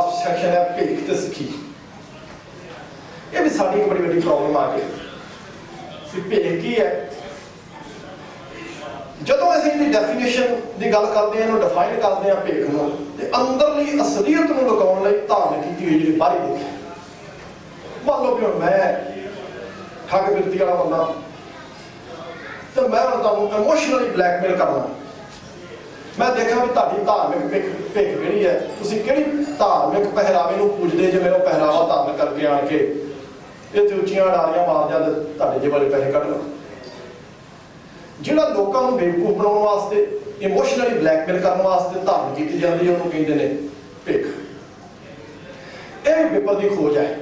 Last section ਹੈ ਭੇਖ ਤੇ ਸਿੱਖੀ। ਇਹ ਵੀ ਸਾਡੀ ਇੱਕ ਬੜੀ ਵੱਡੀ ਪ੍ਰੋਬਲਮ ਆ ਸੀ ਭੇਖ ਕੀ ਹੈ? ਜਦੋਂ ਅਸੀਂ ਇਹਦੀ ਡੈਫੀਨੇਸ਼ਨ ਦੀ ਗੱਲ ਕਰਦੇ ਹਾਂ, ਇਹਨੂੰ ਡਿਫਾਈਨ ਕਰਦੇ ਹਾਂ ਭੇਖ ਨੂੰ, ਤੇ ਅੰਦਰਲੀ ਅਸਲੀਅਤ ਨੂੰ ਲਗਾਉਣ ਲਈ ਧਾਰਨ ਕੀਤੀ ਹੋਈ ਜਿਹੜੀ ਬਾਹਰੀ ਭੇਖ ਮੰਨ ਲਓ ਕਿ ਮੈਂ ਠੱਗ ਬਿਰਤੀ ਵਾਲਾ ਬੰਦਾ, ਤੇ ਮੈਂ ਹੁਣ ਤੁਹਾਨੂੰ ਇਮੋਸ਼ਨਲੀ ਬਲੈਕਮੇਲ ਕਰਨਾ ਮੈਂ ਦੇਖਾਂ ਵੀ ਤੁਹਾਡੀ ਧਾਰਮਿਕ ਭਿੱਖ ਭਿੱਖ ਕਿਹੜੀ ਹੈ, ਤੁਸੀਂ ਕਿਹੜੀ ਧਾਰਮਿਕ ਪਹਿਰਾਵੇ ਨੂੰ ਪੂਜਦੇ ਜਿਵੇਂ ਉਹ ਪਹਿਰਾਵਾ ਧਾਰਨ ਕਰਕੇ ਆਣ ਕੇ ਇੱਥੇ ਉੱਚੀਆਂ ਡਾਰੀਆਂ ਮਾਰ ਜਾਂਦੇ ਤੁਹਾਡੇ ਜੇ ਵਾਲੇ ਪੈਸੇ ਕੱਢ ਲਓ। ਜਿਹੜਾ ਲੋਕਾਂ ਨੂੰ ਬੇਵਕੂਫ ਬਣਾਉਣ ਵਾਸਤੇ ਇਮੋਸ਼ਨਲੀ ਬਲੈਕਮੇਲ ਕਰਨ ਵਾਸਤੇ ਧਾਰਨ ਕੀਤੀ ਜਾਂਦੀ ਹੈ ਉਹਨੂੰ ਕਹਿੰਦੇ ਨੇ ਭਿੱਖ। ਇਹ ਪੇਪਰ ਦੀ ਖੋਜ ਹੈ।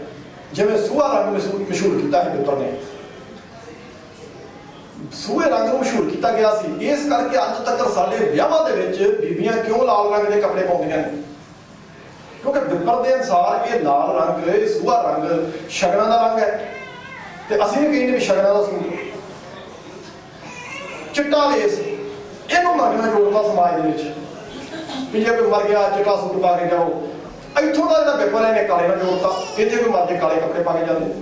ਜਿਵੇਂ ਸੂਆ ਰੰਗ ਮਸ਼ਹੂਰ ਮਸ਼ਹੂਰ ਕੀਤਾ ਹੈ ਪੇਪਰ ਨੇ। ਸੂਹੇ ਰੰਗ ਨੂੰ ਮਸ਼ਹੂਰ ਕੀਤਾ ਗਿਆ ਸੀ। ਇਸ ਕਰਕੇ ਅੱਜ ਤੱਕ ਸਾਡੇ ਵਿਆਹਾਂ ਦੇ ਵਿੱਚ ਬੀਬੀਆਂ ਕਿਉਂ ਲਾਲ ਰੰਗ ਦੇ ਕੱਪੜੇ ਪਾਉਂਦੀਆਂ ਨੇ? ਕਿਉਂਕਿ ਵਿਪਰ ਦੇ ਅਨਸਾਰ ਇਹ ਲਾਲ ਰੰਗ, ਇਹ ਸੂਆ ਰੰਗ ਸ਼ਗਨਾਂ ਦਾ ਰੰਗ ਹੈ। ਤੇ ਅਸੀਂ ਵੀ ਕਹਿੰਦੇ ਵੀ ਸ਼ਗਨਾਂ ਦਾ ਸੂਟ। ਚਿੱਟਾ ਲੇਸ ਇਹਨੂੰ ਮੰਗਣਾ ਜੋੜਦਾ ਸਮਾਜ ਦੇ ਵਿੱਚ। ਵੀ ਜੇ ਕੋਈ ਮਰ ਗਿਆ, ਚਿੱਟਾ ਸੂਟ ਪਾ ਕੇ ਜਾਓ। ਇੱਥੋਂ ਦਾ ਜਿਹੜਾ ਵਿਪਰ ਇਹਨੇ ਕਾਲੇ ਨਾਲ ਜੋੜਤਾ। ਇੱਥੇ ਕੋਈ ਮਰ ਜੇ, ਕਾਲੇ ਕੱਪੜੇ ਪਾ ਕੇ ਜਾਂਦੇ।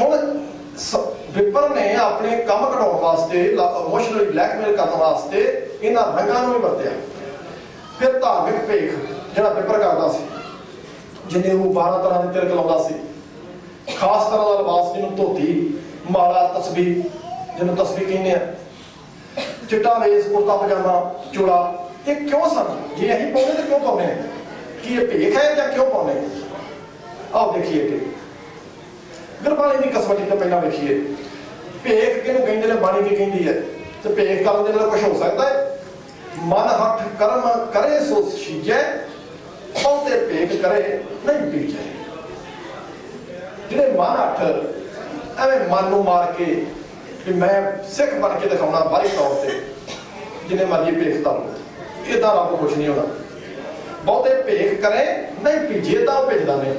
ਹੁਣ ਵਿਪਰ ਨੇ ਆਪਣੇ ਕੰਮ ਘਟਾਉਣ ਵਾਸਤੇ ਇਮੋਸ਼ਨਲੀ ਬਲੈਕਮੇਲ ਕਰਨ ਵਾਸਤੇ ਇਹਨਾਂ ਰੰਗਾਂ ਨੂੰ ਹੀ ਵਰਤਿਆ। ਫਿਰ ਧਾਰਮਿਕ ਭੇਖ, ਜਿਹੜਾ ਵਿਪਰ ਕਰਦਾ ਸੀ, ਜਿੰਨੇ ਉਹ 12 ਤਰ੍ਹਾਂ ਦੇ ਤਿਲਕ ਲਾਉਂਦਾ ਸੀ। ਖਾਸ ਤਰ੍ਹਾਂ ਦਾ ਲਿਬਾਸ ਜਿਹਨੂੰ ਧੋਤੀ, ਮਾਲਾ ਤਸਬੀਹ ਜਿਹਨੂੰ ਤਸਬੀਹ ਕਹਿੰਦੇ ਆ। ਚਿੱਟਾ ਵੇਸ ਕੁਰਤਾ ਪਜਾਮਾ, ਚੋਲਾ, ਇਹ ਕਿਉਂ ਸਨ? ਜੇ ਅਸੀਂ ਪਾਉਂਦੇ ਤਾਂ ਕਿਉਂ ਪਾਉਂਦੇ ਆ? ਕੀ ਇਹ ਭੇਖ ਹੈ ਜਾਂ ਕਿਉਂ ਪਾਉਂਦੇ ਆਓ ਦੇਖੀਏ ਕਿ ਗੁਰਬਾਣੀ ਦੀ ਕਸਵਟੀ ਤੋਂ ਪਹਿਲਾਂ ਵੇਖੀਏ। ਭੇਖ ਕਿਹਨੂੰ ਕਹਿੰਦੇ ਨੇ, ਬਾਣੀ ਕੀ ਕਹਿੰਦੀ ਹੈ? ਤੇ ਭੇਖ ਕਰਨ ਦੇ ਨਾਲ ਕੁਝ ਹੋ ਸਕਦਾ ਹੈ। ਮਨ ਹੱਥ ਕਰਮ ਕਰੇ, ਸੋ ਛੀਜੈ ਬਹੁਤੇ ਭੇਖ ਕਰੇ, ਨਹੀਂ ਪੀਜੈ ਜਿਹੜੇ ਮਨ ਹੱਥ ਐਵੇਂ ਮਨ ਨੂੰ ਮਾਰ ਕੇ ਵੀ ਮੈਂ ਸਿੱਖ ਬਣ ਕੇ ਦਿਖਾਉਣਾ ਬਾਹਰੀ ਤੌਰ ਤੇ, ਜਿੰਨੇ ਮਰਜ਼ੀ ਭੇਖ ਤਾਂ ਇਦਾਂ ਰੱਬ ਖੁਸ਼ ਨਹੀਂ ਹੋਣਾ। ਬਹੁਤੇ ਭੇਖ ਕਰੇ, ਨਹੀਂ ਪੀਜੇ ਤਾਂ ਭੇਜਦਾ ਨਹੀਂ।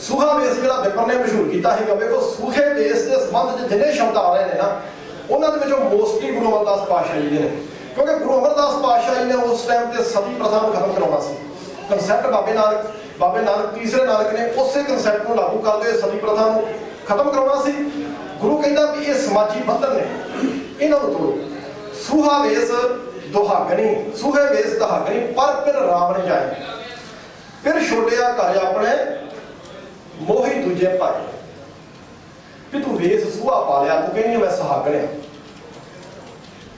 ਸੂਹਾ ਵੇਸ ਜਿਹੜਾ ਵਿਪਰ ਨੇ ਮਸ਼ਹੂਰ ਕੀਤਾ ਸੀਗਾ, ਵੇਖੋ ਸੂਹੇ ਵੇਸ ਦੇ ਸੰਬੰਧ ਚ ਜਿੰਨੇ ਸ਼ਬਦ ਆ ਰਹੇ ਨੇ ਨਾ, ਉਹਨਾਂ ਦੇ ਵਿੱਚੋਂ ਮੋਸਟਲੀ ਗੁਰੂ ਅਮਰਦਾਸ ਪਾਤਸ਼ਾਹ ਜੀ ਨੇ। ਕਿਉਂਕਿ ਗੁਰੂ ਅਮਰਦਾਸ ਪਾਤਸ਼ਾਹ ਜੀ ਨੇ ਉਸ ਟਾਈਮ ਤੇ ਸਤੀ ਪ੍ਰਥਾ ਨੂੰ ਖਤਮ ਕਰਾਉਣਾ ਸੀ। ਕਨਸੈਪਟ ਬਾਬੇ ਨਾਨਕ ਬਾਬੇ ਨਾਨਕ ਤੀਸਰੇ ਨਾਨਕ ਨੇ ਉਸੇ ਕਨਸੈਪਟ ਨੂੰ ਲਾਗੂ ਕਰਦੇ ਸਤੀ ਪ੍ਰਥਾ ਨੂੰ ਖਤਮ ਕਰਾਉਣਾ ਸੀ। ਗੁਰੂ ਕਹਿੰਦਾ ਵੀ ਇਹ ਸਮਾਜੀ ਬੰਧਨ ਨੇ, ਇਹਨਾਂ ਨੂੰ ਤੋੜੋ। ਸੂਹਾ ਵੇਸ ਦੁਹਾਗਣੀ, ਸੂਹੇ ਵੇਸ ਦੁਹਾਗਣੀ, ਪਰ ਫਿਰ ਰਾਮ ਨੇ ਜਾਏ। ਫਿਰ ਛੋੜਿਆ ਘਰ ਆਪਣੇ ਮੋਹੀ ਦੂਜੇ ਭਾਈ। ਵੀ ਤੂੰ ਵੇਸ ਸੂਹਾ ਪਾ ਲਿਆ, ਤੂੰ ਕਹਿੰਦੀ ਮੈਂ ਸੁਹਾਗਣਿਆ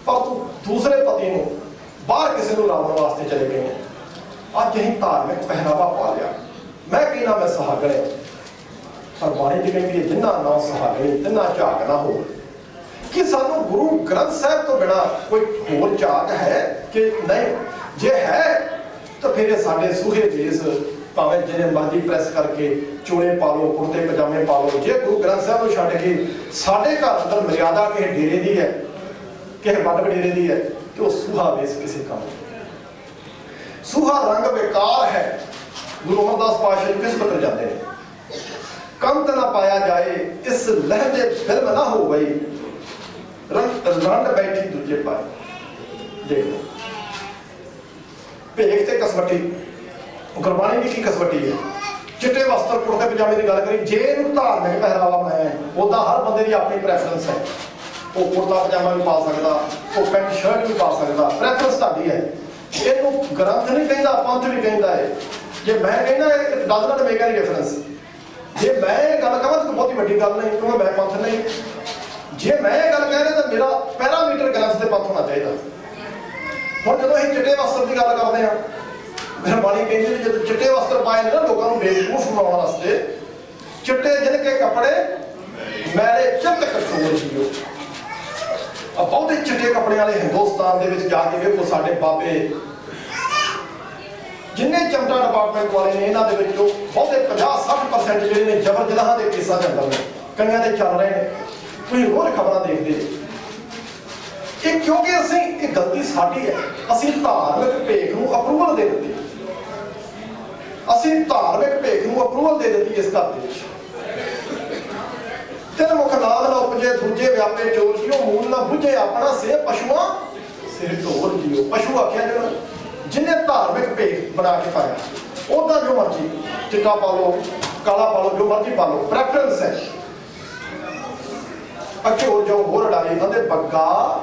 ਪਰ ਤੂੰ ਦੂਸਰੇ ਪਤੀ ਨੂੰ ਬਾਹਰ ਕਿਸੇ ਨੂੰ ਲਾਉਣ ਵਾਸਤੇ ਚਲੇ ਗਏ ਅੱਜ ਅਸੀਂ ਧਾਰਮਿਕ ਪਹਿਰਾਵਾ ਪਾ ਲਿਆ। ਮੈਂ ਕਹਿੰਦਾ ਮੈਂ ਸੁਹਾਗਣਿਆ ਪਰ ਬਾਣੀ ਦੀ ਕਹਿੰਦੀ ਹੈ, ਜਿੰਨਾ ਨਾ ਸੁਹਾਗਣੀ ਤਿੰਨਾ ਝਾਕ ਨਾ ਹੋ ਕਿ ਸਾਨੂੰ ਗੁਰੂ ਗ੍ਰੰਥ ਸਾਹਿਬ ਤੋਂ ਬਿਨਾ ਕੋਈ ਹੋਰ ਝਾਕ ਹੈ ਕਿ ਨਹੀਂ? ਜੇ ਹੈ, ਤਾਂ ਫਿਰ ਇਹ ਸਾਡੇ ਸੂਹੇ ਦੇਸ ਭਾਵੇਂ ਜਿਹਨੇ ਮਰਜ਼ੀ ਪ੍ਰੈਸ ਕਰਕੇ ਚੋਲੇ ਪਾ ਲਓ ਕੁਰਤੇ ਪਜਾਮੇ ਪਾ ਲਓ, ਜੇ ਗੁਰੂ ਗ੍ਰੰਥ ਸਾਹਿਬ ਨੂੰ ਛੱਡ ਕੇ ਸਾਡੇ ਘਰ ਅੰਦਰ ਮਰਿਆਦਾ ਕਿਸੇ ਡੇਰੇ ਦੀ ਹੈ, ਕਿਸੇ ਵੱਡ ਡੇਰੇ ਦੀ ਹੈ, ਤੇ ਉਹ ਸੁਹਾ ਵੇਸ ਕਿਸੇ ਕੰਮ ਸੁਹਾ ਰੰਗ ਬੇਕਾਰ ਹੈ। ਗੁਰੂ ਅਮਰਦਾਸ ਪਾਤਸ਼ਾਹ ਕਿਸ ਪੱਤਰ ਜਾਂਦੇ ਨੇ। ਕੰਤ ਨਾ ਪਾਇਆ ਜਾਏ, ਇਸ ਲਹਿਜੇ ਫਿਲਮ ਨਾ ਹੋ ਗਈ ਰੰਗ, ਰੰਡ ਬੈਠੀ ਦੂਜੇ ਪਾਏ ਦੇਖੋ ਭੇਖ ਤੇ ਕਸਵਟੀ। ਗੁਰਬਾਣੀ ਦੀ ਕੀ ਕਸਵਟੀ ਹੈ? ਚਿੱਟੇ ਵਸਤਰ, ਕੁੜਤੇ, ਪਜਾਮੇ ਦੀ ਗੱਲ ਕਰੀ, ਜੇ ਇਹਨੂੰ ਧਾਰਮਿਕ ਪਹਿਰਾਵਾ ਮੈਂ, ਉਹਦਾ ਹਰ ਬੰਦੇ ਦੀ ਆਪਣੀ ਪ੍ਰੈਫਰੈਂਸ ਹੈ। ਉਹ ਕੁੜਤਾ, ਪਜਾਮਾ ਵੀ ਪਾ ਸਕਦਾ, ਉਹ ਪੈਂਟ, ਸ਼ਰਟ ਵੀ ਪਾ ਸਕਦਾ ਪ੍ਰੈਫਰੈਂਸ ਤੁਹਾਡੀ ਹੈ। ਇਹਨੂੰ ਗ੍ਰੰਥ ਨਹੀਂ ਕਹਿੰਦਾ, ਪੰਥ ਵੀ ਕਹਿੰਦਾ ਹੈ। ਜੇ ਮੈਂ ਕਹਿੰਦਾ, ਇਹ does not make any difference ਜੇ ਮੈਂ ਇਹ ਗੱਲ ਕਹਾਂ, ਤਾਂ ਬਹੁਤੀ ਵੱਡੀ ਗੱਲ ਨਹੀਂ ਕਿਉਂਕਿ ਮੈਂ ਪੰਥ ਨਹੀਂ। ਜੇ ਮੈਂ ਇਹ ਗੱਲ ਕਹਿ ਰਿਹਾ, ਤਾਂ ਮੇਰਾ ਪੈਰਾਮੀਟਰ ਗ੍ਰੰਥ ਦੇ ਪੰਥ ਹੋਣਾ ਚਾਹੀਦਾ। ਹੁਣ ਜਦੋਂ ਅਸੀਂ ਚਿੱਟੇ ਵਸਤਰ ਦੀ ਗੱਲ ਕਰਦੇ ਹਾਂ ਗੁਰਬਾਣੀ ਕਹਿੰਦੀ ਵੀ ਜਦੋਂ ਚਿੱਟੇ ਵਸਤਰ ਪਾਏ ਨੇ ਨਾ ਲੋਕਾਂ ਨੂੰ ਬੇਵਕੂਫ ਬਣਾਉਣ ਵਾਸਤੇ, ਚਿੱਟੇ ਜਿਹਨ ਕੇ ਕੱਪੜੇ ਮੈਲੇ ਚਿੱਤ ਕਠੋਰ ਜੀਓ ਆ ਬਹੁਤੇ ਚਿੱਟੇ ਕੱਪੜਿਆਂ ਵਾਲੇ ਹਿੰਦੁਸਤਾਨ ਦੇ ਵਿੱਚ ਜਾ ਕੇ ਵੇਖੋ ਸਾਡੇ ਬਾਬੇ। ਜਿੰਨੇ ਚਮਟਾ ਡਿਪਾਰਟਮੈਂਟ ਵਾਲੇ ਨੇ, ਇਹਨਾਂ ਦੇ ਵਿੱਚੋਂ ਬਹੁਤੇ 50-60% ਜਿਹੜੇ ਨੇ ਜ਼ਬਰ ਜਨਾਹਾਂ ਦੇ ਕੇਸਾਂ ਦੇ ਅੰਦਰ ਨੇ ਕਈਆਂ ਦੇ ਚੱਲ ਰਹੇ ਨੇ। ਤੁਸੀਂ ਰੋਜ਼ ਖਬਰਾਂ ਦੇਖਦੇ ਇਹ ਕਿਉਂਕਿ ਅਸੀਂ, ਇਹ ਗਲਤੀ ਸਾਡੀ ਹੈ। ਅਸੀਂ ਧਾਰਮਿਕ ਭੇਖ ਨੂੰ ਅਪਰੂਵਲ ਦੇ ਦਿੱਤੀ। ਅਸੀਂ ਧਾਰਮਿਕ ਭੇਖ ਨੂੰ ਅਪਰੂਵਲ ਦੇ ਦਿੱਤੀ ਇਸ ਘਰ ਦੇ ਵਿੱਚ। ਤਿੰਨ ਮੁਖ ਨਾਮ ਨਾ ਉਪਜੇ, ਦੂਜੇ ਵਿਆਪੇ, ਚੋਰ ਜਿਉ ਮੂਲ ਨਾ ਬੁਝੇ, ਆਪਣਾ ਸੇ ਪਸ਼ੂਆਂ ਸਿਰ ਢੋਰ ਜਿਉ ਪਸ਼ੂ ਆਖਿਆ ਜਿਹੜਾ ਜਿਹਨੇ ਧਾਰਮਿਕ ਭੇਖ ਬਣਾ ਕੇ ਪਾਇਆ, ਉਹਦਾ ਜੋ ਮਰਜ਼ੀ ਚਿੱਟਾ ਪਾ ਲਓ, ਕਾਲਾ ਪਾ ਲਓ, ਜੋ ਮਰਜ਼ੀ ਪਾ ਲਓ ਪ੍ਰੈਫਰੈਂਸ ਹੈ। ਅੱਗੇ ਹੋ ਜਾਓ, ਹੋਰ ਅਡਾਈ ਕਹਿੰਦੇ ਬੱਗਾ,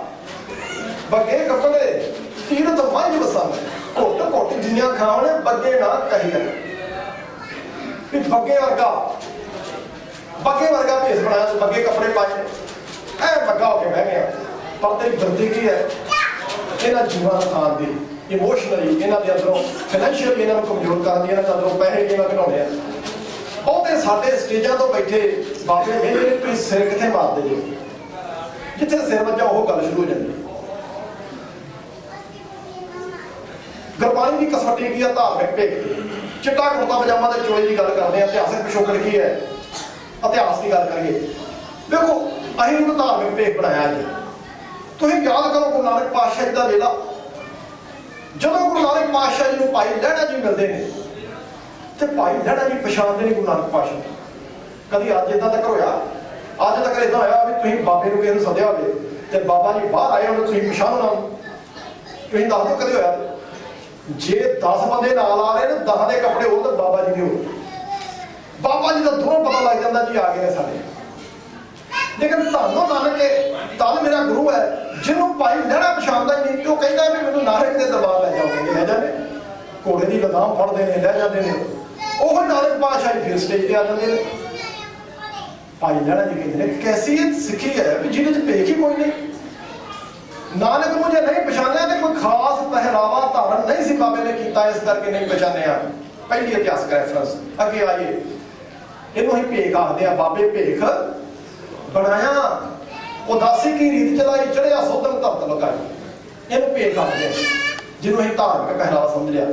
ਬੱਗੇ ਕੱਪੜੇ ਤੀਰਤ ਮੰਝ ਵਸੰਦ ਘੁੱਟ ਘੁੱਟ ਜਿੰਨੀਆਂ ਖਾਵਣੇ ਬੱਗੇ ਨਾ ਕਹੀ ਲੈ ਵੀ ਬੱਗੇ ਵਰਗਾ। ਬੱਗੇ ਵਰਗਾ ਭੇਸ ਬਣਾਇਆ ਬੱਗੇ ਕੱਪੜੇ ਪਾਏ ਐ ਬੱਗਾ ਹੋ ਕੇ ਬਹਿ ਗਿਆ। ਪਰ ਤੇਰੀ ਬੰਦੀ ਕੀ ਹੈ? ਇਹਨਾਂ ਜੀਵਾਂ ਖਾਨ ਦੀ। ਇਮੋਸ਼ਨਲੀ ਇਹਨਾਂ ਦੇ ਅੰਦਰੋਂ ਫਾਈਨੈਂਸ਼ੀਅਲੀ ਇਹਨਾਂ ਨੂੰ ਕਮਜ਼ੋਰ ਕਰਦੀ ਇਹਨਾਂ ਦੇ ਅੰਦਰੋਂ ਪੈਸੇ ਕਿਵੇਂ ਘਟਾਉਣੇ ਆ? ਬਹੁਤੇ ਸਾਡੇ ਸਟੇਜਾਂ ਤੋਂ ਬੈਠੇ ਬਾਬੇ ਮੇਰੇ ਤੁਸੀਂ ਸਿਰ ਕਿੱਥੇ ਮਾਰਦੇ ਜੀ? ਜਿੱਥੇ ਸਿਰ ਵੱਜਾ ਉਹ ਗੱਲ ਸ਼ੁਰੂ ਹੋ ਜਾਂਦੀ। ਗੁਰਬਾਣੀ ਦੀ ਕਸਵੱਟੀ ਕੀ ਆ? ਧਾਰਮਿਕ ਭੇਖ ਚਿੱਟਾ ਕੁੜਤਾ ਪਜਾਮਾ ਦੇ ਚੋਲੇ ਦੀ ਗੱਲ ਕਰਦੇ ਆ, ਇਤਿਹਾਸਕ ਪਿਛੋਕੜ ਕੀ ਹੈ? ਇਤਿਹਾਸ ਦੀ ਗੱਲ ਕਰੀਏ। ਦੇਖੋ, ਅਸੀਂ ਉਹਨੂੰ ਧਾਰਮਿਕ ਭੇਖ ਬਣਾਇਆ ਜੀ। ਤੁਸੀਂ ਯਾਦ ਕਰੋ ਗੁਰੂ ਨਾਨਕ ਪਾਤਸ਼ਾਹ ਜੀ ਦਾ ਵੇਲਾ। ਜਦੋਂ ਗੁਰੂ ਨਾਨਕ ਪਾਤਸ਼ਾਹ ਜੀ ਨੂੰ ਭਾਈ ਲਹਿਣਾ ਜੀ ਮਿਲਦੇ ਨੇ, ਤੇ ਭਾਈ ਲਹਿਣਾ ਜੀ ਪਛਾਣਦੇ ਨੇ ਗੁਰੂ ਨਾਨਕ ਪਾਤਸ਼ਾਹ ਕਦੀ ਅੱਜ ਇਦਾਂ ਤੱਕ ਹੋਇਆ? ਅੱਜ ਤੱਕ ਇਦਾਂ ਹੋਇਆ ਵੀ ਤੁਸੀਂ ਬਾਬੇ ਨੂੰ ਕਿਸੇ ਨੂੰ ਸੱਦਿਆ ਹੋਵੇ, ਤੇ ਬਾਬਾ ਜੀ ਬਾਹਰ ਆਏ ਹੋਣ ਤੁਸੀਂ ਪਛਾਣੋ ਨਾ ਤੁਸੀਂ ਦੱਸ ਦਿਓ ਕਦੇ ਹੋਇਆ? ਜੇ 10 ਬੰਦੇ ਨਾਲ ਆ ਰਹੇ ਨੇ 10 ਦੇ ਕੱਪੜੇ ਉਹ ਤਾਂ ਬਾਬਾ ਜੀ ਦੇ ਹੋ ਬਾਬਾ ਜੀ ਦਾ ਦੋਨੋਂ ਪਤਾ ਲੱਗ ਜਾਂਦਾ ਜੀ ਆ ਗਏ ਨੇ ਸਾਡੇ। ਲੇਕਿਨ ਤੁਹਾਨੂੰ ਨਾਨਕ ਕੇ ਤਨ ਮੇਰਾ ਗੁਰੂ ਹੈ, ਜਿਹਨੂੰ ਭਾਈ ਲਹਿਣਾ ਪਛਾਣਦਾ ਹੀ ਨਹੀਂ ਉਹ ਕਹਿੰਦਾ ਵੀ ਮੈਨੂੰ ਨਾਨਕ ਦੇ ਦਰਬਾਰ ਲੈ ਜਾਓਗੇ ਲੈ ਜਾਂਦੇ। ਘੋੜੇ ਦੀ ਲਗਾਮ ਫੜਦੇ ਨੇ, ਲੈ ਜਾਂਦੇ ਨੇ। ਉਹ ਨਾਨਕ ਪਾਸ਼ਾ ਜੀ ਫਿਰ ਸਟੇਜ ਤੇ ਆ ਜਾਂਦੇ ਨੇ। ਭਾਈ ਲਹਿਣਾ ਜੀ ਕਹਿੰਦੇ ਨੇ ਕੈਸੀਅਤ ਸਿੱਖੀ ਹੈ ਵੀ ਜਿਹਦੇ ਚ ਭੇਖ ਹੀ ਕੋਈ ਨਹੀਂ? ਨਾਨਕ ਨੂੰ ਜੇ ਨਹੀਂ ਪਛਾਣਿਆ ਤੇ ਕੋਈ ਖਾਸ ਪਹਿਰਾਵਾ ਧਾਰਨ ਨਹੀਂ ਸੀ ਬਾਬੇ ਨੇ ਕੀਤਾ, ਇਸ ਕਰਕੇ ਨਹੀਂ ਪਛਾਣਿਆ। ਪਹਿਲੀ ਇਤਿਹਾਸਕ ਰੈਫਰੈਂਸ ਅੱਗੇ ਆਈਏ। ਇਹਨੂੰ ਹੀ ਭੇਖ ਆਖਦੇ ਆ ਬਾਬੇ ਭੇਖ ਬਣਾਇਆ। ਉਦਾਸੀ ਕੀ ਰੀਤ ਚਲਾਈ ਚੜਿਆ ਸੋਧਨ ਧਰਤ ਲਗਾਈ ਇਹਨੂੰ ਭੇਖ ਆਖਦੇ ਆ ਜਿਹਨੂੰ ਅਸੀਂ ਧਾਰਮਿਕ ਪਹਿਰਾਵਾ ਸਮਝ ਲਿਆ।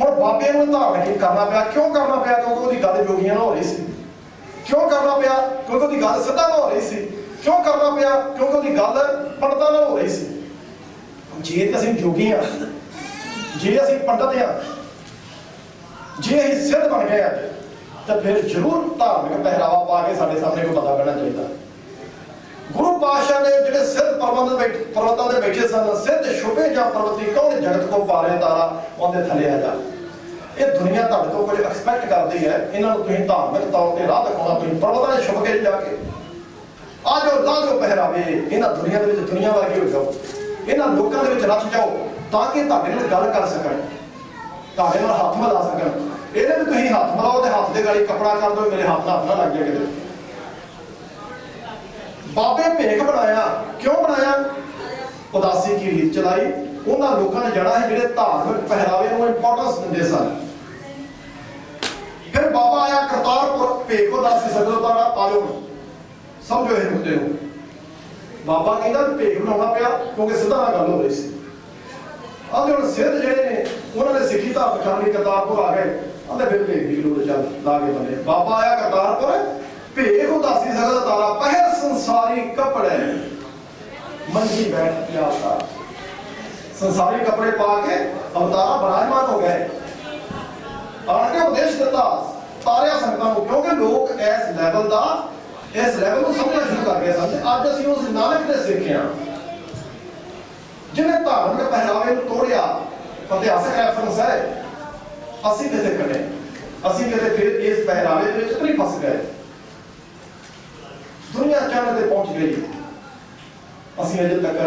ਹੁਣ ਬਾਬੇ ਨੂੰ ਧਾਰਮਿਕ ਕਰਨਾ ਪਿਆ? ਕਿਉਂ ਕਰਨਾ ਪਿਆ? ਕਿਉਂਕਿ ਉਹਦੀ ਗੱਲ ਜੋਗੀਆਂ ਨਾਲ ਹੋ ਰਹੀ ਸੀ। ਕਿਉਂ ਕਰਨਾ ਪਿਆ? ਕਿਉਂਕਿ ਉਹਦੀ ਗੱਲ ਸਿੱਧਾ ਨਾਲ ਹੋ ਰਹੀ ਸੀ। ਕਿਉਂ ਕਰਨਾ ਪਿਆ? ਕਿਉਂਕਿ ਉਹਦੀ ਗੱਲ ਪੰਡਤਾਂ ਨਾਲ ਹੋ ਰਹੀ ਸੀ। ਜੇ ਅਸੀਂ ਜੋਗੀ ਆ ਜੇ ਅਸੀਂ ਪੰਡਤ ਆ ਜੇ ਅਸੀਂ ਸਿੱਧ ਬਣ ਗਏ ਅੱਜ ਤਾਂ ਫਿਰ ਜ਼ਰੂਰ ਧਾਰਮਿਕ ਪਹਿਰਾਵਾ ਪਾ ਕੇ ਸਾਡੇ ਸਾਹਮਣੇ ਕੋਈ ਪਤਾ ਕਰਨਾ ਚਾਹੀਦਾ। ਗੁਰੂ ਪਾਤਸ਼ਾਹ ਨੇ ਜਿਹੜੇ ਸਿੱਧ ਪਰਬੰਧ ਬੈਠੇ ਪਰਵਤਾਂ ਦੇ ਬੈਠੇ ਸਨ, ਸਿੱਧ ਸ਼ੁਭੇ ਜਾਂ ਪਰਵਤੀ ਕੌਣ ਜਗਤ ਕੋ ਪਾਰੇ ਤਾਰਾ, ਉਹਦੇ ਥੱਲੇ ਆ ਜਾ। ਇਹ ਦੁਨੀਆ ਤੁਹਾਡੇ ਤੋਂ ਕੁਝ ਐਕਸਪੈਕਟ ਕਰਦੀ ਹੈ, ਇਹਨਾਂ ਨੂੰ ਤੁਸੀਂ ਧਾਰਮਿਕ ਤੌਰ ਤੇ ਰਾਹ ਦਿਖਾਉਣਾ, ਤੁਸੀਂ ਪਰਵਤਾਂ ਦੇ ਸ਼ੁਭ ਕੇ ਜਾ ਕੇ। ਆ ਜੋ ਲਾ ਪਹਿਰਾਵੇ। ਇਹਨਾਂ ਦੁਨੀਆ ਦੇ ਵਿੱਚ ਦੁਨੀਆ ਵਰਗੇ ਹੋ ਜਾਓ। ਇਹਨਾਂ ਲੋਕਾਂ ਦੇ ਵਿੱਚ ਰਚ ਜਾਓ ਤਾਂ ਕਿ ਤੁਹਾਡੇ ਨਾਲ ਗੱਲ ਕਰ ਸਕਣ। ਤੁਹਾਡੇ ਨਾਲ ਹੱਥ ਮਿਲਾ ਸਕਣ। ਇਹਦੇ ਵੀ ਤੁਸੀਂ ਹੱਥ ਮਿਲਾਓ ਤੇ ਹੱਥ ਦੇ ਗਾਲੀ ਕਪੜਾ ਕਰ ਦਿਓ, ਮੇਰੇ ਹੱਥ ਨਾਲ ਹੱਥ ਨਾ ਲੱਗ ਜਾਏ ਕਿਤੇ। ਬਾਬੇ ਭੇਖ ਬਣਾਇਆ। ਕਿਉਂ ਬਣਾਇਆ? ਉਦਾਸੀ ਕੀ ਰੀਤ ਚਲਾਈ? ਉਹਨਾਂ ਲੋਕਾਂ ਨੇ ਜੜਾ ਹੈ ਜਿਹੜੇ ਧਾਰਮਿਕ ਪਹਿਰਾਵੇ ਨੂੰ ਇੰਪੋਰਟੈਂਸ ਦਿੰਦੇ ਸਨ। ਫਿਰ ਬਾਬਾ ਆਇਆ ਕਰਤਾਰਪੁਰ। ਭੇਖ ਉਦਾਸੀ ਸਗਲੋਂ ਦਾ ਪਾਲੋ ਸਮਝੋ ਇਹ ਮੁੱਦੇ ਨੂੰ ਬਾਬਾ ਕਹਿੰਦਾ ਵੀ ਬਣਾਉਣਾ ਪਿਆ ਕਿਉਂਕਿ ਸਿੱਧਾ ਗੱਲ ਹੋ ਰਹੀ ਸੀ ਆਂਦੇ ਹੁਣ ਸਿੱਧ ਜਿਹੜੇ ਨੇ ਉਹਨਾਂ ਨੇ ਸਿੱਖੀ ਧਾਰਮ ਕਰਨ ਕਰਤਾਰਪੁਰ ਆ ਗਏ ਆਂਦੇ ਫਿਰ ਭੇਖ ਦੀ ਲੋੜ ਚੱਲ ਲਾ ਕੇ ਬੰਦੇ ਬਾਬਾ ਆਇਆ ਕਰਤਾਰਪੁਰ ਭੇਖ ਉਦਾਸੀ ਸਗਲ ਤਾਰਾ ਪਹਿਰ ਸੰਸਾਰੀ ਕੱਪੜੇ ਮੰਜੀ ਬੈਠ ਪਿਆਸਾ ਸੰਸਾਰੀ ਕੱਪੜੇ ਪਾ ਕੇ ਅਵਤਾਰਾ ਬਰਾਜਮਾਨ ਹੋ ਗਏ ਆਣ ਕੇ ਉਦੇਸ਼ ਦਿੱਤਾ ਤਾਰਿਆ ਸੰਗਤਾਂ ਨੂੰ ਕਿਉਂਕਿ ਲੋਕ ਇਸ ਲੈਵਲ ਦਾ ਇਸ ਲੈਵਲ ਨੂੰ ਸਮਝਣਾ ਸ਼ੁਰੂ ਕਰ ਗਏ ਸਨ ਅੱਜ ਅਸੀਂ ਉਸ ਨਾਨਕ ਦੇ ਸਿੱਖਿਆ। ਜਿਹਨੇ ਧਾਰਮਿਕ ਪਹਿਰਾਵੇ ਨੂੰ ਤੋੜਿਆ, ਇਤਿਹਾਸਕ ਰੈਫਰੈਂਸ ਹੈ, ਅਸੀਂ ਕਿਤੇ ਖੜੇ ਅਸੀਂ ਕਿਤੇ ਫਿਰ ਇਸ ਪਹਿਰਾਵੇ ਦੇ ਵਿੱਚ ਨਹੀਂ ਫਸ ਗਏ। ਦੁਨੀਆ ਚੰਨ ਤੇ ਪਹੁੰਚ ਗਈ। ਅਸੀਂ ਅਜੇ ਤੱਕ